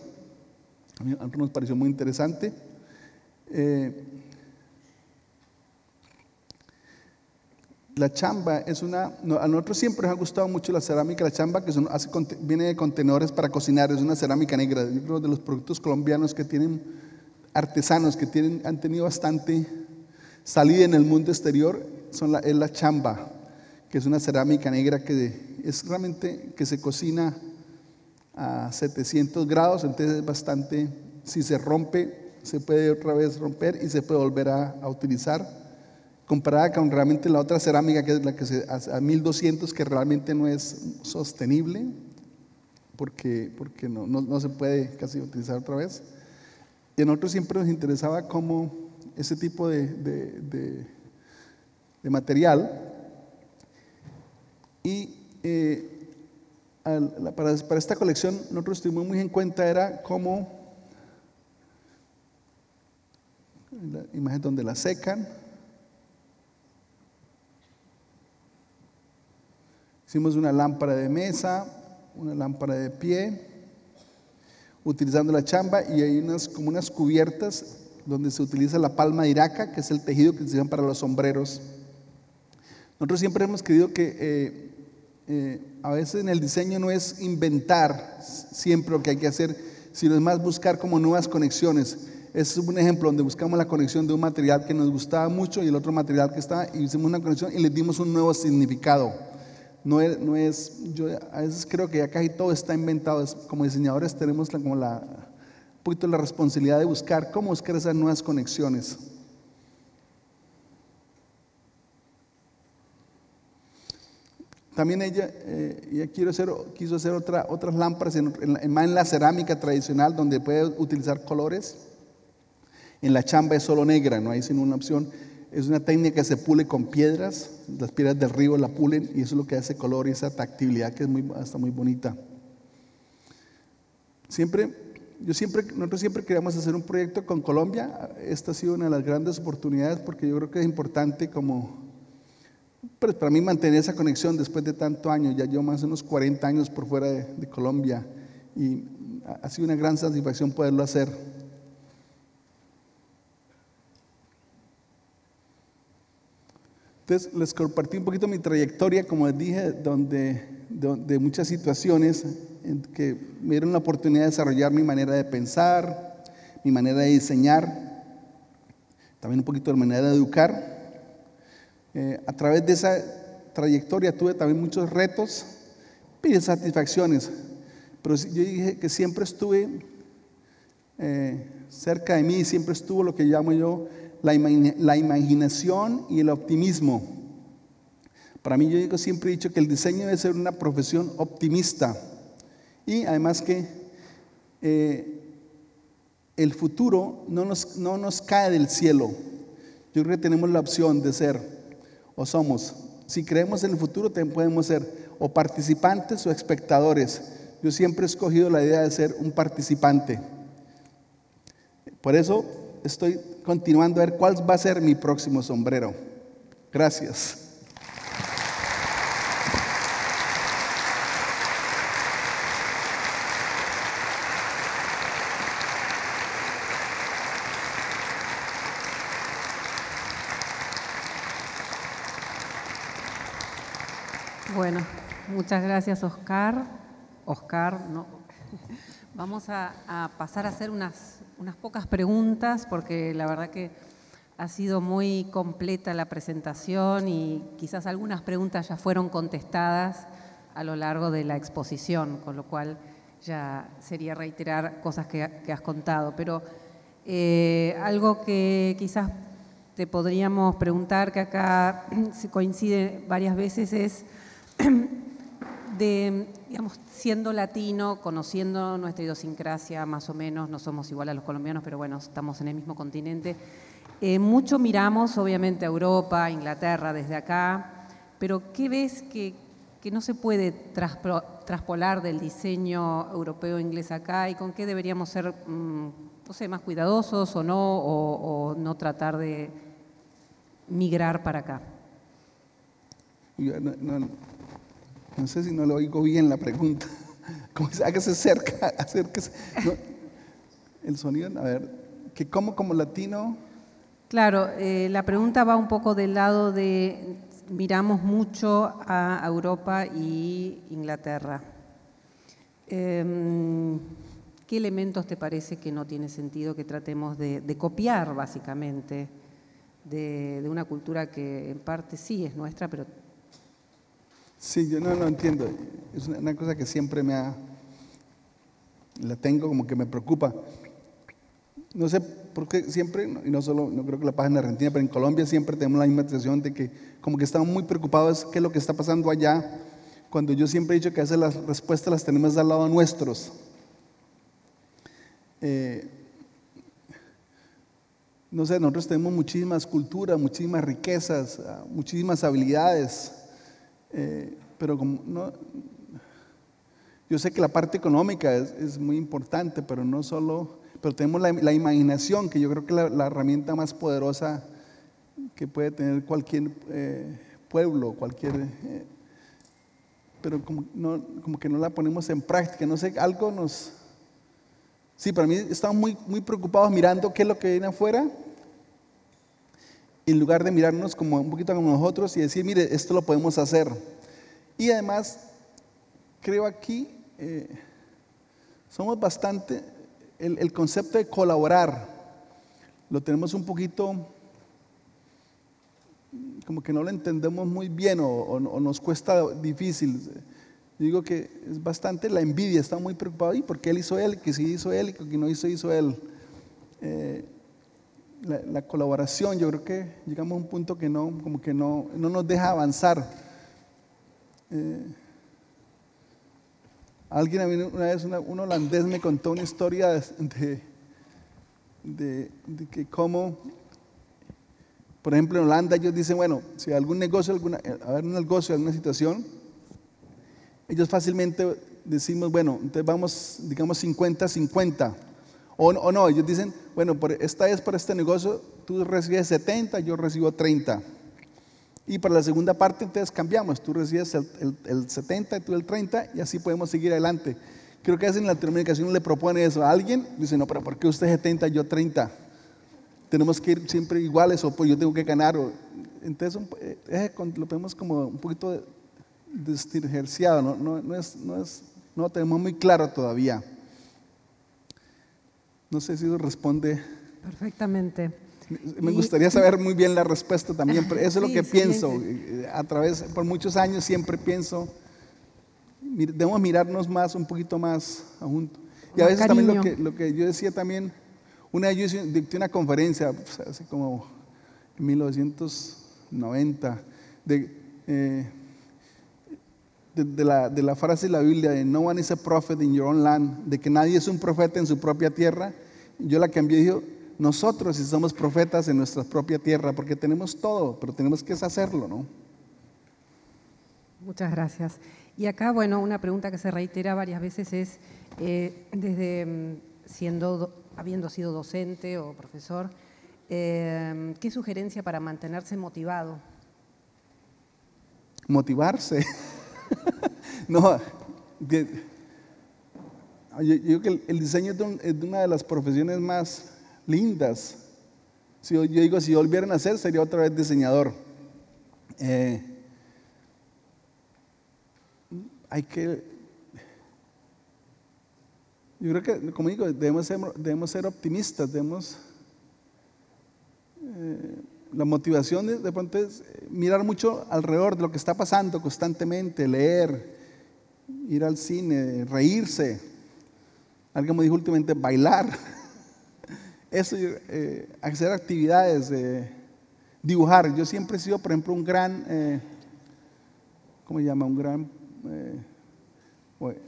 Speaker 1: A mí nos pareció muy interesante. Eh, la chamba es una, a nosotros siempre nos ha gustado mucho la cerámica, la chamba que hace, viene de contenedores para cocinar, es una cerámica negra. Yo creo de los productos colombianos que tienen artesanos, que tienen, han tenido bastante salida en el mundo exterior, son la, es la chamba, que es una cerámica negra que es realmente que se cocina a 700 grados, entonces es bastante, si se rompe, se puede otra vez romper y se puede volver a, utilizar, comparada con realmente la otra cerámica que es la que se a 1200, que realmente no es sostenible, porque, porque no, no, se puede casi utilizar otra vez. Y a nosotros siempre nos interesaba cómo ese tipo de, de, de material y eh, para, esta colección nosotros tuvimos muy en cuenta era cómo, la imagen donde la secan, hicimos una lámpara de mesa, una lámpara de pie, utilizando la chamba y hay unas como unas cubiertas donde se utiliza la palma de iraca, que es el tejido que se usa para los sombreros. Nosotros siempre hemos querido que eh, eh, a veces en el diseño no es inventar siempre lo que hay que hacer, sino es más buscar como nuevas conexiones. es un ejemplo donde buscamos la conexión de un material que nos gustaba mucho y el otro material que estaba, y hicimos una conexión y le dimos un nuevo significado. No es, no es, yo a veces creo que ya casi todo está inventado. como diseñadores tenemos como la, un poquito la responsabilidad de buscar cómo buscar esas nuevas conexiones. También ella, eh, hacer, quiso hacer otra, otras lámparas en, más en la cerámica tradicional donde puede utilizar colores. En la chamba es solo negra, no hay sino una opción. Es una técnica que se pule con piedras, las piedras del río la pulen y eso es lo que hace color y esa tactibilidad que es muy, hasta muy bonita. Siempre, yo siempre, nosotros siempre queríamos hacer un proyecto con Colombia. Esta ha sido una de las grandes oportunidades porque yo creo que es importante como pero para mí mantener esa conexión después de tanto años, ya llevo más de unos 40 años por fuera de, Colombia y ha sido una gran satisfacción poderlo hacer. Entonces les compartí un poquito mi trayectoria, como les dije, donde, de, muchas situaciones en que me dieron la oportunidad de desarrollar mi manera de pensar, mi manera de diseñar, también un poquito de manera de educar. Eh, a través de esa trayectoria tuve también muchos retos y satisfacciones, pero yo dije que siempre estuve eh, cerca de mí, siempre estuvo lo que llamo yo la, imaginación y el optimismo. Para mí yo digo, siempre he dicho que el diseño debe ser una profesión optimista y además que eh, el futuro no nos, no nos cae del cielo. Yo creo que tenemos la opción de ser o somos. Si creemos en el futuro, también podemos ser o participantes o espectadores. Yo siempre he escogido la idea de ser un participante. Por eso estoy continuando a ver cuál va a ser mi próximo sombrero. Gracias.
Speaker 5: Bueno, muchas gracias Oscar. Oscar, no. Vamos a, pasar a hacer unas, unas pocas preguntas porque la verdad que ha sido muy completa la presentación y quizás algunas preguntas ya fueron contestadas a lo largo de la exposición, con lo cual ya sería reiterar cosas que, has contado. Pero eh, algo que quizás te podríamos preguntar, que acá se coincide varias veces, es de, digamos, siendo latino, conociendo nuestra idiosincrasia más o menos, no somos igual a los colombianos, pero bueno, estamos en el mismo continente. Eh, mucho miramos, obviamente, a Europa, Inglaterra desde acá, pero ¿qué ves que, que no se puede traspolar del diseño europeo inglés acá y con qué deberíamos ser, mm, no sé, más cuidadosos o no, o, no tratar de migrar para acá?
Speaker 1: No sé si no lo oigo bien la pregunta. Como se hágase cerca, acérquese. el sonido, a ver, que como como latino.
Speaker 5: Claro, eh, la pregunta va un poco del lado de miramos mucho a Europa y Inglaterra. Em, ¿Qué elementos te parece que no tiene sentido que tratemos de, copiar, básicamente, de, una cultura que en parte sí es nuestra, pero
Speaker 1: Sí, yo no lo entiendo. Es una, cosa que siempre me ha, la tengo como que me preocupa. No sé por qué siempre, y no solo, no creo que la pasa en Argentina, pero en Colombia siempre tenemos la misma sensación de que como que estamos muy preocupados qué es lo que está pasando allá, cuando yo siempre he dicho que a veces las respuestas las tenemos al lado nuestros. Eh, no sé, nosotros tenemos muchísimas culturas, muchísimas riquezas, muchísimas habilidades. Eh, pero como no, yo sé que la parte económica es, muy importante, pero no solo, pero tenemos la, imaginación, que yo creo que es la, herramienta más poderosa que puede tener cualquier eh, pueblo, cualquier... Eh, pero como, no, como que no la ponemos en práctica, no sé, algo nos... Sí, para mí estamos muy, muy preocupados mirando qué es lo que viene afuera, en lugar de mirarnos como un poquito como nosotros y decir, mire, esto lo podemos hacer. Y además, creo aquí, eh, somos bastante, el, concepto de colaborar, lo tenemos un poquito, como que no lo entendemos muy bien o, nos cuesta difícil. digo que es bastante la envidia, está muy preocupado, ¿y por qué él hizo él? Que si hizo él que no hizo, hizo él. Eh, la, colaboración, yo creo que llegamos a un punto que no, como que no, no nos deja avanzar. Eh, alguien una vez, un holandés me contó una historia de, de, que como, por ejemplo, en Holanda ellos dicen, bueno, si algún negocio, alguna, haber un negocio, alguna situación, ellos fácilmente decimos, bueno, entonces vamos, digamos, 50-50. O, no, ellos dicen, bueno, por, esta vez para este negocio tú recibes 70, yo recibo 30. Y para la segunda parte entonces cambiamos, tú recibes el, 70 y tú el 30 y así podemos seguir adelante. Creo que en Latinoamérica si uno le propone eso a alguien, dice, no, pero ¿por qué usted 70 y yo 30? Tenemos que ir siempre iguales o pues yo tengo que ganar. entonces eh, lo vemos como un poquito destirgerciado, ¿no? No, no, es, no, es, no lo tenemos muy claro todavía. No sé si eso responde.
Speaker 5: Perfectamente.
Speaker 1: Me gustaría saber muy bien la respuesta también, pero eso es lo que pienso. A través, por muchos años siempre pienso, debemos mirarnos más, un poquito más juntos. Y a veces también lo que, lo que yo decía también, una vez yo dicté una conferencia, pues, hace como 1990, de, eh, de, la, de la frase de la Biblia de no one is a prophet in your own land, de que nadie es un profeta en su propia tierra, yo la cambié y dije, nosotros si somos profetas en nuestra propia tierra, porque tenemos todo, pero tenemos que hacerlo, ¿no?
Speaker 5: Muchas gracias. Y acá, bueno, una pregunta que se reitera varias veces es, eh, desde mm, siendo, habiendo sido docente o profesor, eh, ¿qué sugerencia para mantenerse motivado?
Speaker 1: Motivarse. no, yo, digo que el, diseño es, una de las profesiones más lindas. Si yo, digo, si yo volvieran a hacer, sería otra vez diseñador. Eh, hay que, yo creo que, como digo, debemos ser, debemos ser optimistas, debemos, eh, la motivación de, de, pronto es eh, mirar mucho alrededor de lo que está pasando constantemente, leer, ir al cine, reírse. Alguien me dijo últimamente bailar. Eso, eh, hacer actividades, dibujar. Yo siempre he sido, por ejemplo, un gran, ¿cómo se llama? Un gran eh,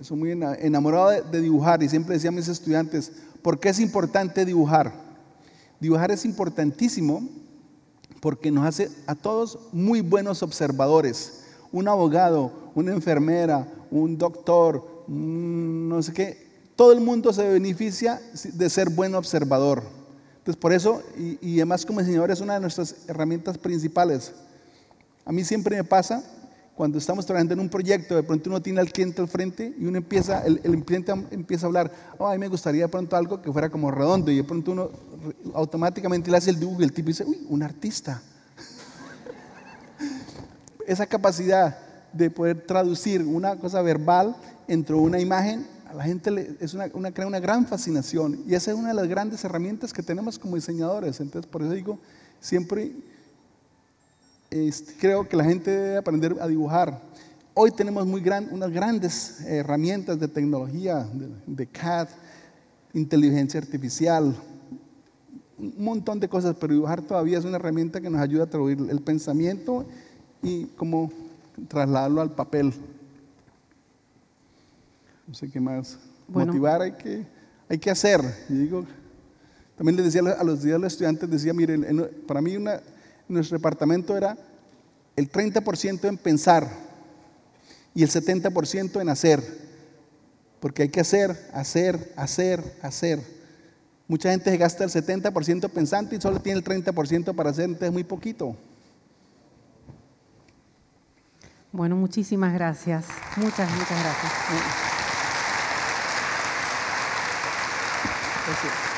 Speaker 1: soy muy enamorado de, dibujar y siempre decía a mis estudiantes, ¿por qué es importante dibujar? Dibujar es importantísimo porque nos hace a todos muy buenos observadores. Un abogado, una enfermera, un doctor, no sé qué, todo el mundo se beneficia de ser buen observador. Entonces, por eso, y, además como diseñador es una de nuestras herramientas principales. A mí siempre me pasa cuando estamos trabajando en un proyecto, de pronto uno tiene al cliente al frente y uno empieza, el, cliente empieza a hablar, oh, a mí me gustaría de pronto algo que fuera como redondo y de pronto uno automáticamente le hace el dibujo y el tipo dice, uy, un artista. Esa capacidad de poder traducir una cosa verbal entre una imagen, a la gente le, es una, una, crea una gran fascinación y esa es una de las grandes herramientas que tenemos como diseñadores. Entonces, por eso digo, siempre creo que la gente debe aprender a dibujar. Hoy tenemos muy gran, unas grandes herramientas de tecnología, de, CAD, inteligencia artificial, un montón de cosas, pero dibujar todavía es una herramienta que nos ayuda a traducir el pensamiento y como trasladarlo al papel. No sé qué más. Motivar hay que, hay que hacer. digo, también les decía a los, días a los estudiantes, decía, miren, para mí una, nuestro departamento era el 30% en pensar y el 70% en hacer. Porque hay que hacer, hacer, hacer, hacer. Mucha gente se gasta el 70% pensante y solo tiene el 30% para hacer, entonces muy poquito.
Speaker 5: Bueno, muchísimas gracias. Muchas, muchas gracias. gracias.